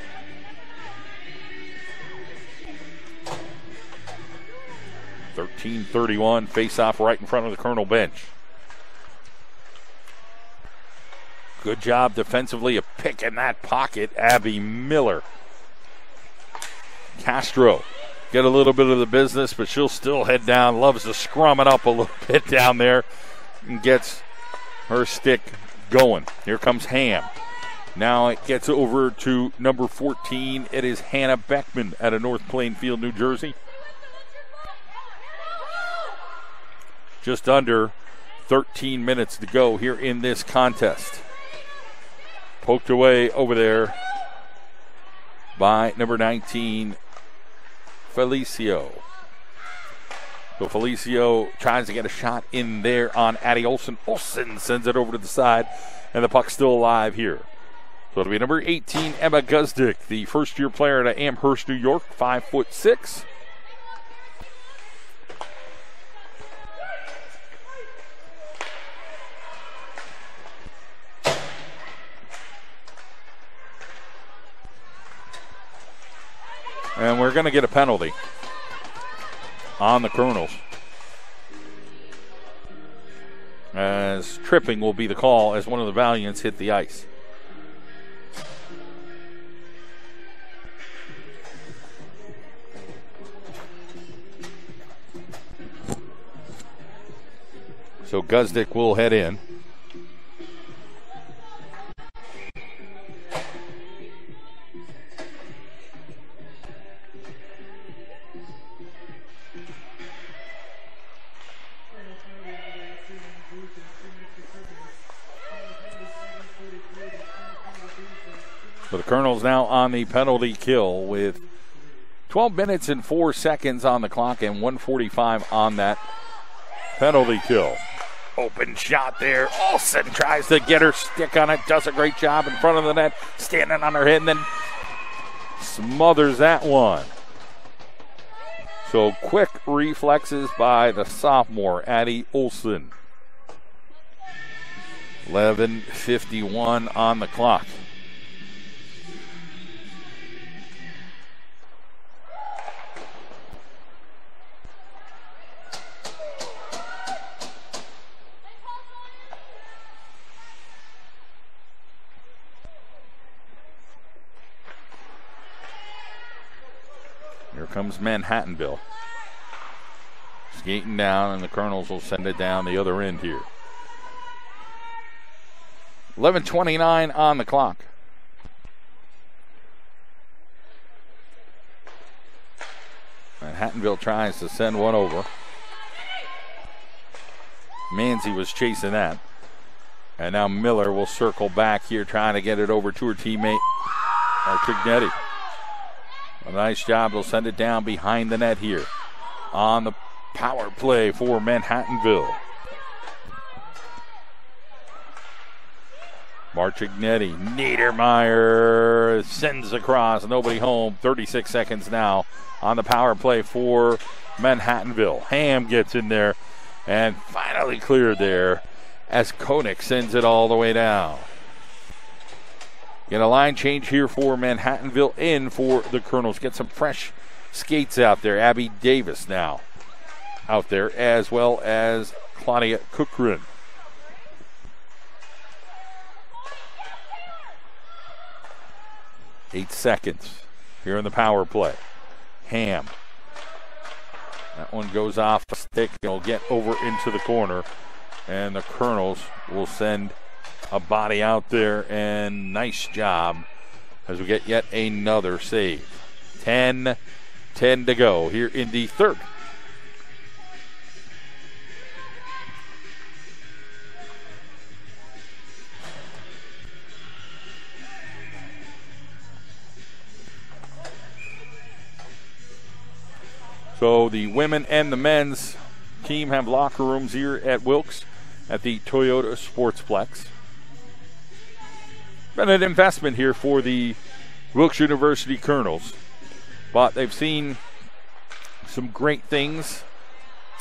Thirteen thirty-one face-off right in front of the Colonel bench. Good job defensively of picking that pocket, Abby Miller. Castro get a little bit of the business, but she'll still head down. Loves to scrum it up a little bit down there and gets her stick going. Here comes Ham. Now it gets over to number 14. It is Hannah Beckman out of North Plainfield, New Jersey. Just under 13 minutes to go here in this contest. Poked away over there by number 19, Felicio. So Felicio tries to get a shot in there on Addie Olson. Olson sends it over to the side, and the puck's still alive here. So it'll be number 18, Emma Guzdick, the first year player at Amherst, New York, five foot six. And we're going to get a penalty on the Colonels. As tripping will be the call as one of the Valiants hit the ice. So Guzdick will head in. On the penalty kill with 12 minutes and 4 seconds on the clock and 145 on that penalty kill. Open shot there. Olson tries to get her stick on it, does a great job in front of the net, standing on her head, and then smothers that one. So quick reflexes by the sophomore, Addie Olson. 11.51 on the clock. Comes Manhattanville. Skating down, and the Colonels will send it down the other end here. 11.29 on the clock. Manhattanville tries to send one over. Manzi was chasing that. And now Miller will circle back here, trying to get it over to her teammate, Artignetti. A nice job. They'll send it down behind the net here on the power play for Manhattanville. Marchignetti, Niedermeyer sends across, nobody home. 36 seconds now on the power play for Manhattanville. Ham gets in there and finally cleared there as Koenig sends it all the way down. Get a line change here for Manhattanville in for the Colonels. Get some fresh skates out there. Abby Davis now out there, as well as Claudia Cochran. Eight seconds here in the power play. Ham. That one goes off the stick. It'll get over into the corner. And the Colonels will send a body out there, and nice job as we get yet another save. 10 10 to go here in the third. So the women and the men's team have locker rooms here at Wilkes at the Toyota Sportsplex been an investment here for the Wilkes University Colonels. But they've seen some great things.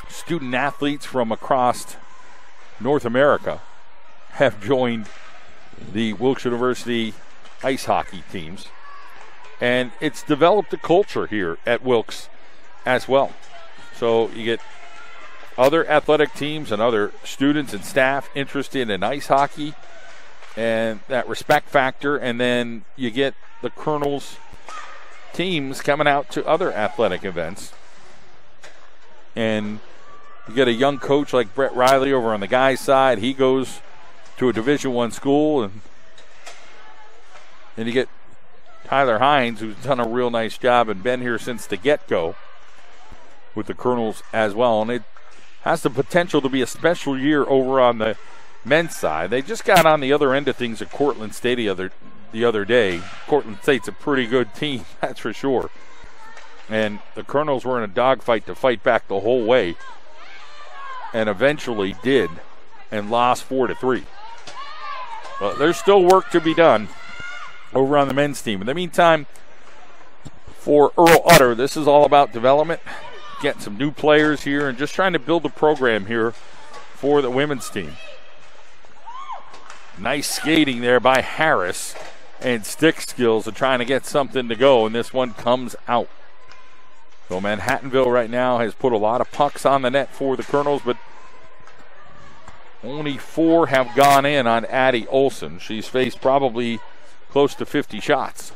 Student athletes from across North America have joined the Wilkes University ice hockey teams. And it's developed a culture here at Wilkes as well. So you get other athletic teams and other students and staff interested in ice hockey and that respect factor, and then you get the Colonels teams coming out to other athletic events. And you get a young coach like Brett Riley over on the guys' side. He goes to a Division One school, and then you get Tyler Hines, who's done a real nice job and been here since the get-go with the Colonels as well. And it has the potential to be a special year over on the men's side. They just got on the other end of things at Cortland State the other, the other day. Cortland State's a pretty good team, that's for sure. And the Colonels were in a dogfight to fight back the whole way, and eventually did, and lost four to three. But there's still work to be done over on the men's team. In the meantime, for Earl Utter, this is all about development, getting some new players here, and just trying to build a program here for the women's team. Nice skating there by Harris and stick skills of trying to get something to go, and this one comes out. So Manhattanville right now has put a lot of pucks on the net for the Colonels, but only four have gone in on Addie Olson. She's faced probably close to 50 shots.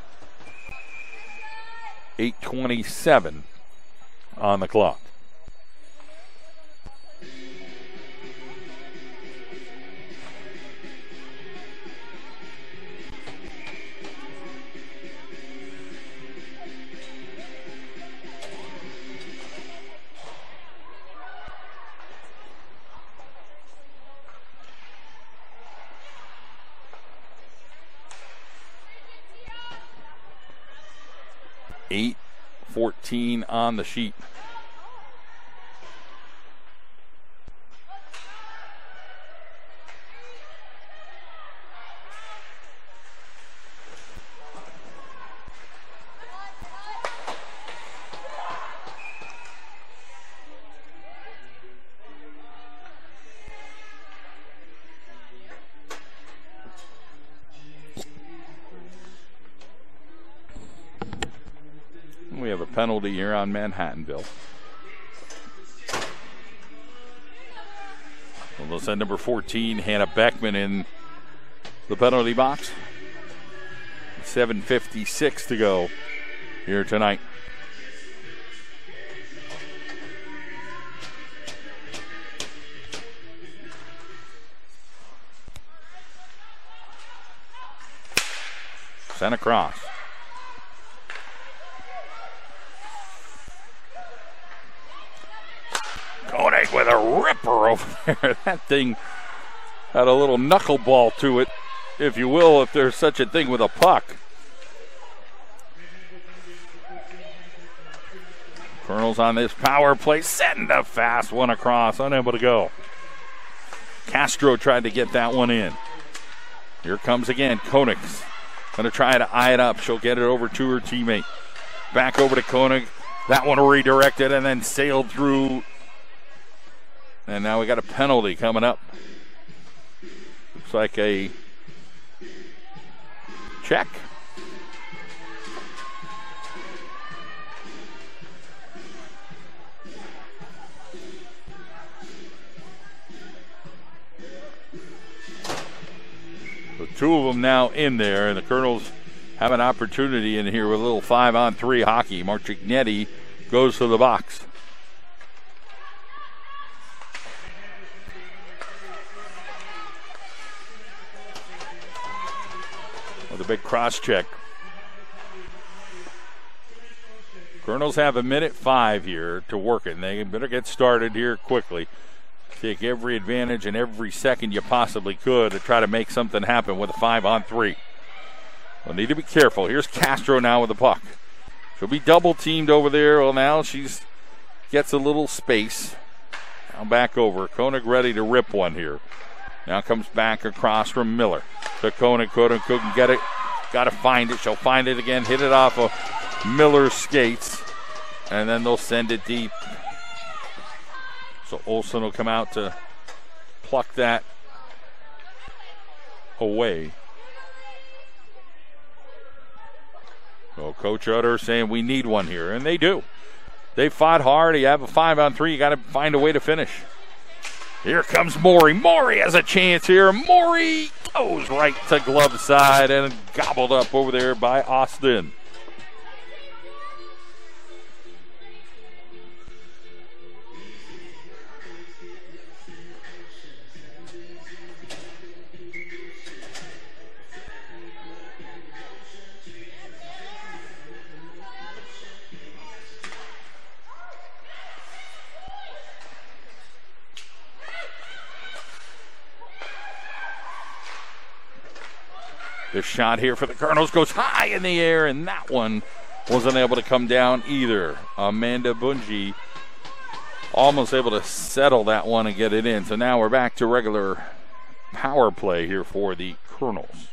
827 on the clock. 14 on the sheet. Penalty here on Manhattanville. Well, they'll send number 14, Hannah Beckman, in the penalty box. 7.56 to go here tonight. Sent across. Koenig with a ripper over there. that thing had a little knuckleball to it, if you will, if there's such a thing with a puck. Colonels on this power play, send a fast one across, unable to go. Castro tried to get that one in. Here comes again Koenig's going to try to eye it up. She'll get it over to her teammate. Back over to Koenig. That one redirected and then sailed through and now we got a penalty coming up. Looks like a check. The two of them now in there, and the Colonels have an opportunity in here with a little five on three hockey. Marchignetti goes to the box. Big cross check. Colonels have a minute five here to work it, and they better get started here quickly. Take every advantage and every second you possibly could to try to make something happen with a five on three. We'll need to be careful. Here's Castro now with the puck. She'll be double teamed over there. Well, now she's gets a little space. Now back over. Koenig ready to rip one here. Now comes back across from Miller. To. Koenig couldn't get it. Got to find it. She'll find it again. Hit it off of Miller's skates. And then they'll send it deep. So Olson will come out to pluck that away. So Coach Utter saying we need one here, and they do. They fought hard. You have a five on three. You got to find a way to finish. Here comes Maury. Maury has a chance here. Maury goes right to glove side and gobbled up over there by Austin. The shot here for the Colonels goes high in the air, and that one wasn't able to come down either. Amanda Bungie almost able to settle that one and get it in. So now we're back to regular power play here for the Colonels.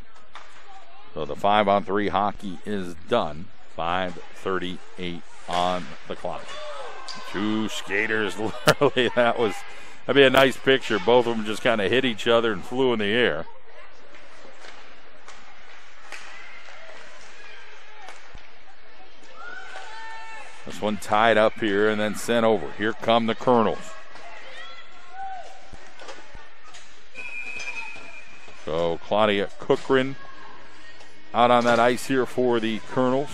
So the five on three hockey is done. 5:38 on the clock. Two skaters, literally, that was that'd be a nice picture. Both of them just kind of hit each other and flew in the air. This one tied up here and then sent over. Here come the Colonels. So Claudia Cochran out on that ice here for the Colonels.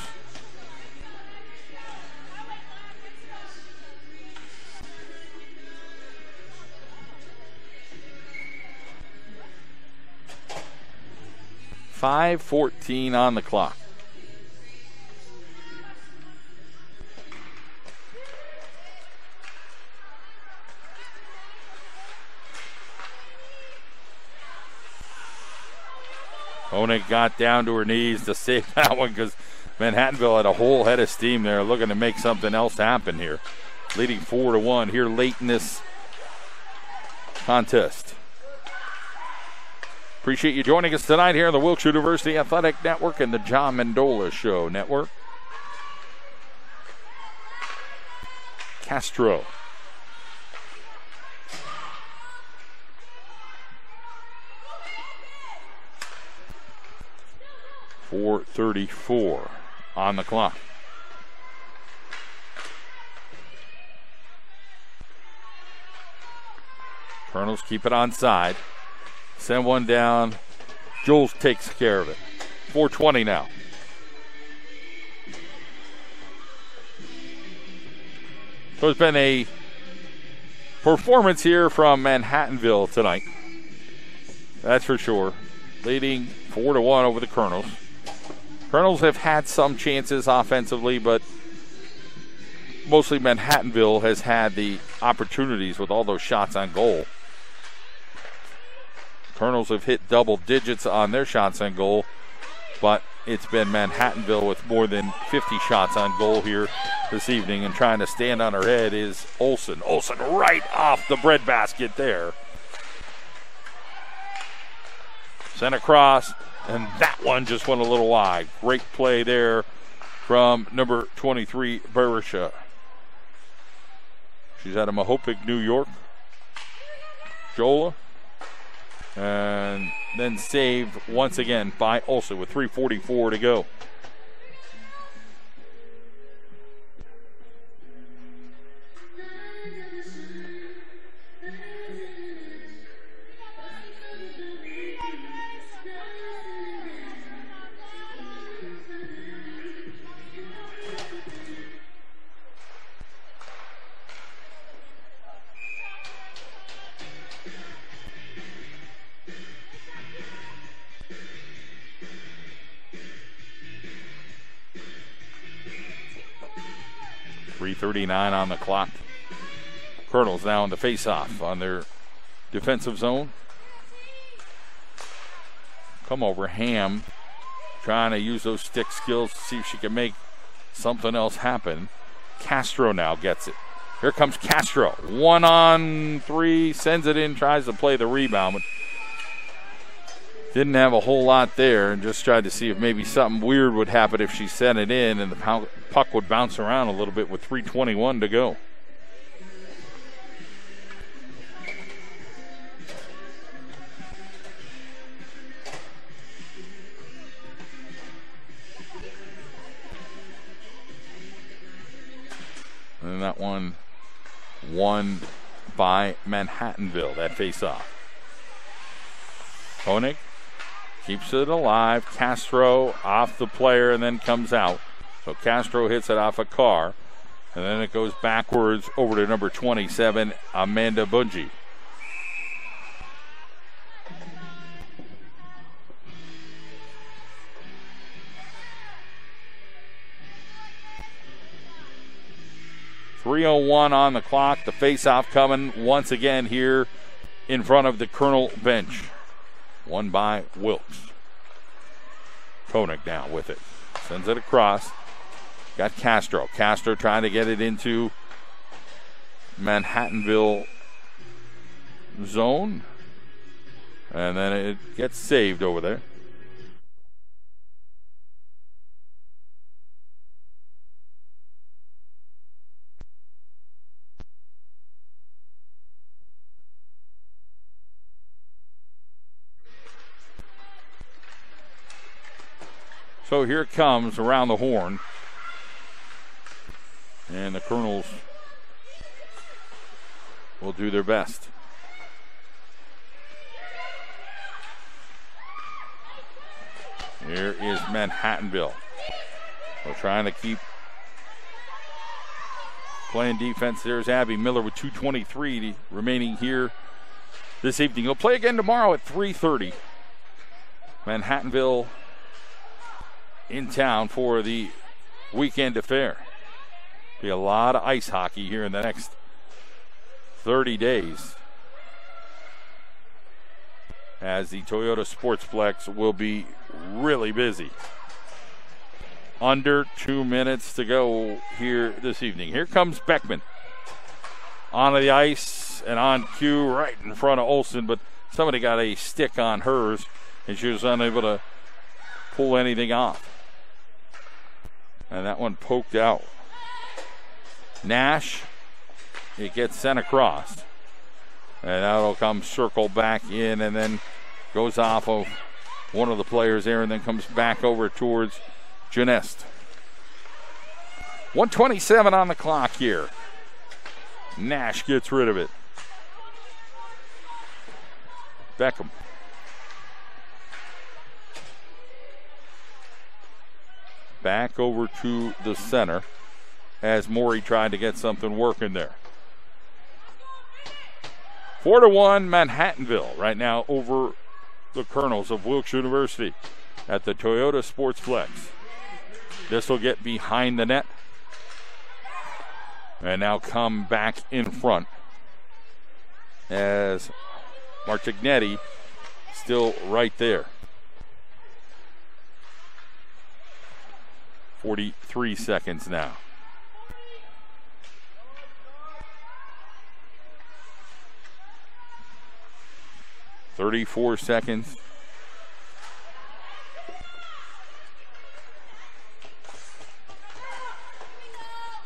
Five fourteen on the clock. Koenig got down to her knees to save that one because Manhattanville had a whole head of steam there, looking to make something else happen here. Leading four to one here late in this contest. Appreciate you joining us tonight here on the Wilkes University Athletic Network and the John Mendola Show Network. Castro. Four thirty-four on the clock. Colonels keep it on side. Send one down. Jules takes care of it. 420 now. So it's been a performance here from Manhattanville tonight. That's for sure. Leading four to one over the Colonels. Colonels have had some chances offensively, but mostly Manhattanville has had the opportunities with all those shots on goal. Colonels have hit double digits on their shots on goal, but it's been Manhattanville with more than 50 shots on goal here this evening. And trying to stand on her head is Olson. Olson right off the breadbasket there. Sent across, and that one just went a little wide. Great play there from number 23, Barisha. She's out of Mahopac, New York. Jola and then saved once again by Olson with 3.44 to go. On the clock. Colonels now in the face-off on their defensive zone. Come over, Ham, trying to use those stick skills to see if she can make something else happen. Castro now gets it. Here comes Castro. One on three, sends it in, tries to play the rebound, but didn't have a whole lot there and just tried to see if maybe something weird would happen if she sent it in and the puck would bounce around a little bit with 3.21 to go. And that one won by Manhattanville, that face off. Koenig keeps it alive. Castro off the player and then comes out. So Castro hits it off a car. And then it goes backwards over to number 27, Amanda Bungie. Three oh one on the clock. The face-off coming once again here in front of the Colonel bench. One by Wilkes. Koenig now with it. Sends it across. Got Castro. Castro trying to get it into Manhattanville zone. And then it gets saved over there. So here comes around the horn. And the Colonels will do their best. Here is Manhattanville. We're trying to keep playing defense. There's Abby Miller with 223 remaining here this evening. He'll play again tomorrow at 3:30. Manhattanville in town for the weekend affair. Be a lot of ice hockey here in the next 30 days. As the Toyota Sportsplex will be really busy under two minutes to go here this evening. Here comes Beckman onto the ice and on cue right in front of Olson, but somebody got a stick on hers and she was unable to pull anything off. And that one poked out. Nash, it gets sent across. And that'll come circle back in and then goes off of one of the players there and then comes back over towards Janest. 127 on the clock here. Nash gets rid of it. Beckman. Back over to the center as Maury tried to get something working there. Four to one, Manhattanville right now over the Colonels of Wilkes University at the Toyota Sportsplex. This will get behind the net and now come back in front as Martignetti still right there. 43 seconds now. Thirty-four seconds.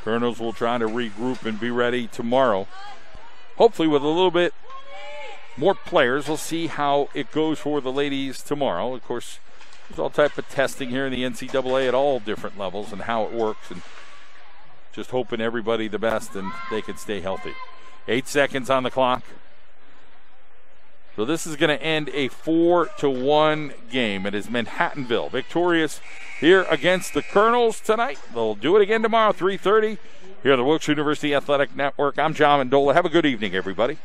Colonels will try to regroup and be ready tomorrow. Hopefully, with a little bit more players. We'll see how it goes for the ladies tomorrow. Of course, there's all type of testing here in the NCAA at all different levels and how it works, and just hoping everybody the best and they can stay healthy. Eight seconds on the clock. So this is going to end a four to one game. It is Manhattanville victorious here against the Colonels tonight. They'll do it again tomorrow, 3:30, here at the Wilkes University Athletic Network. I'm John Mendola. Have a good evening, everybody.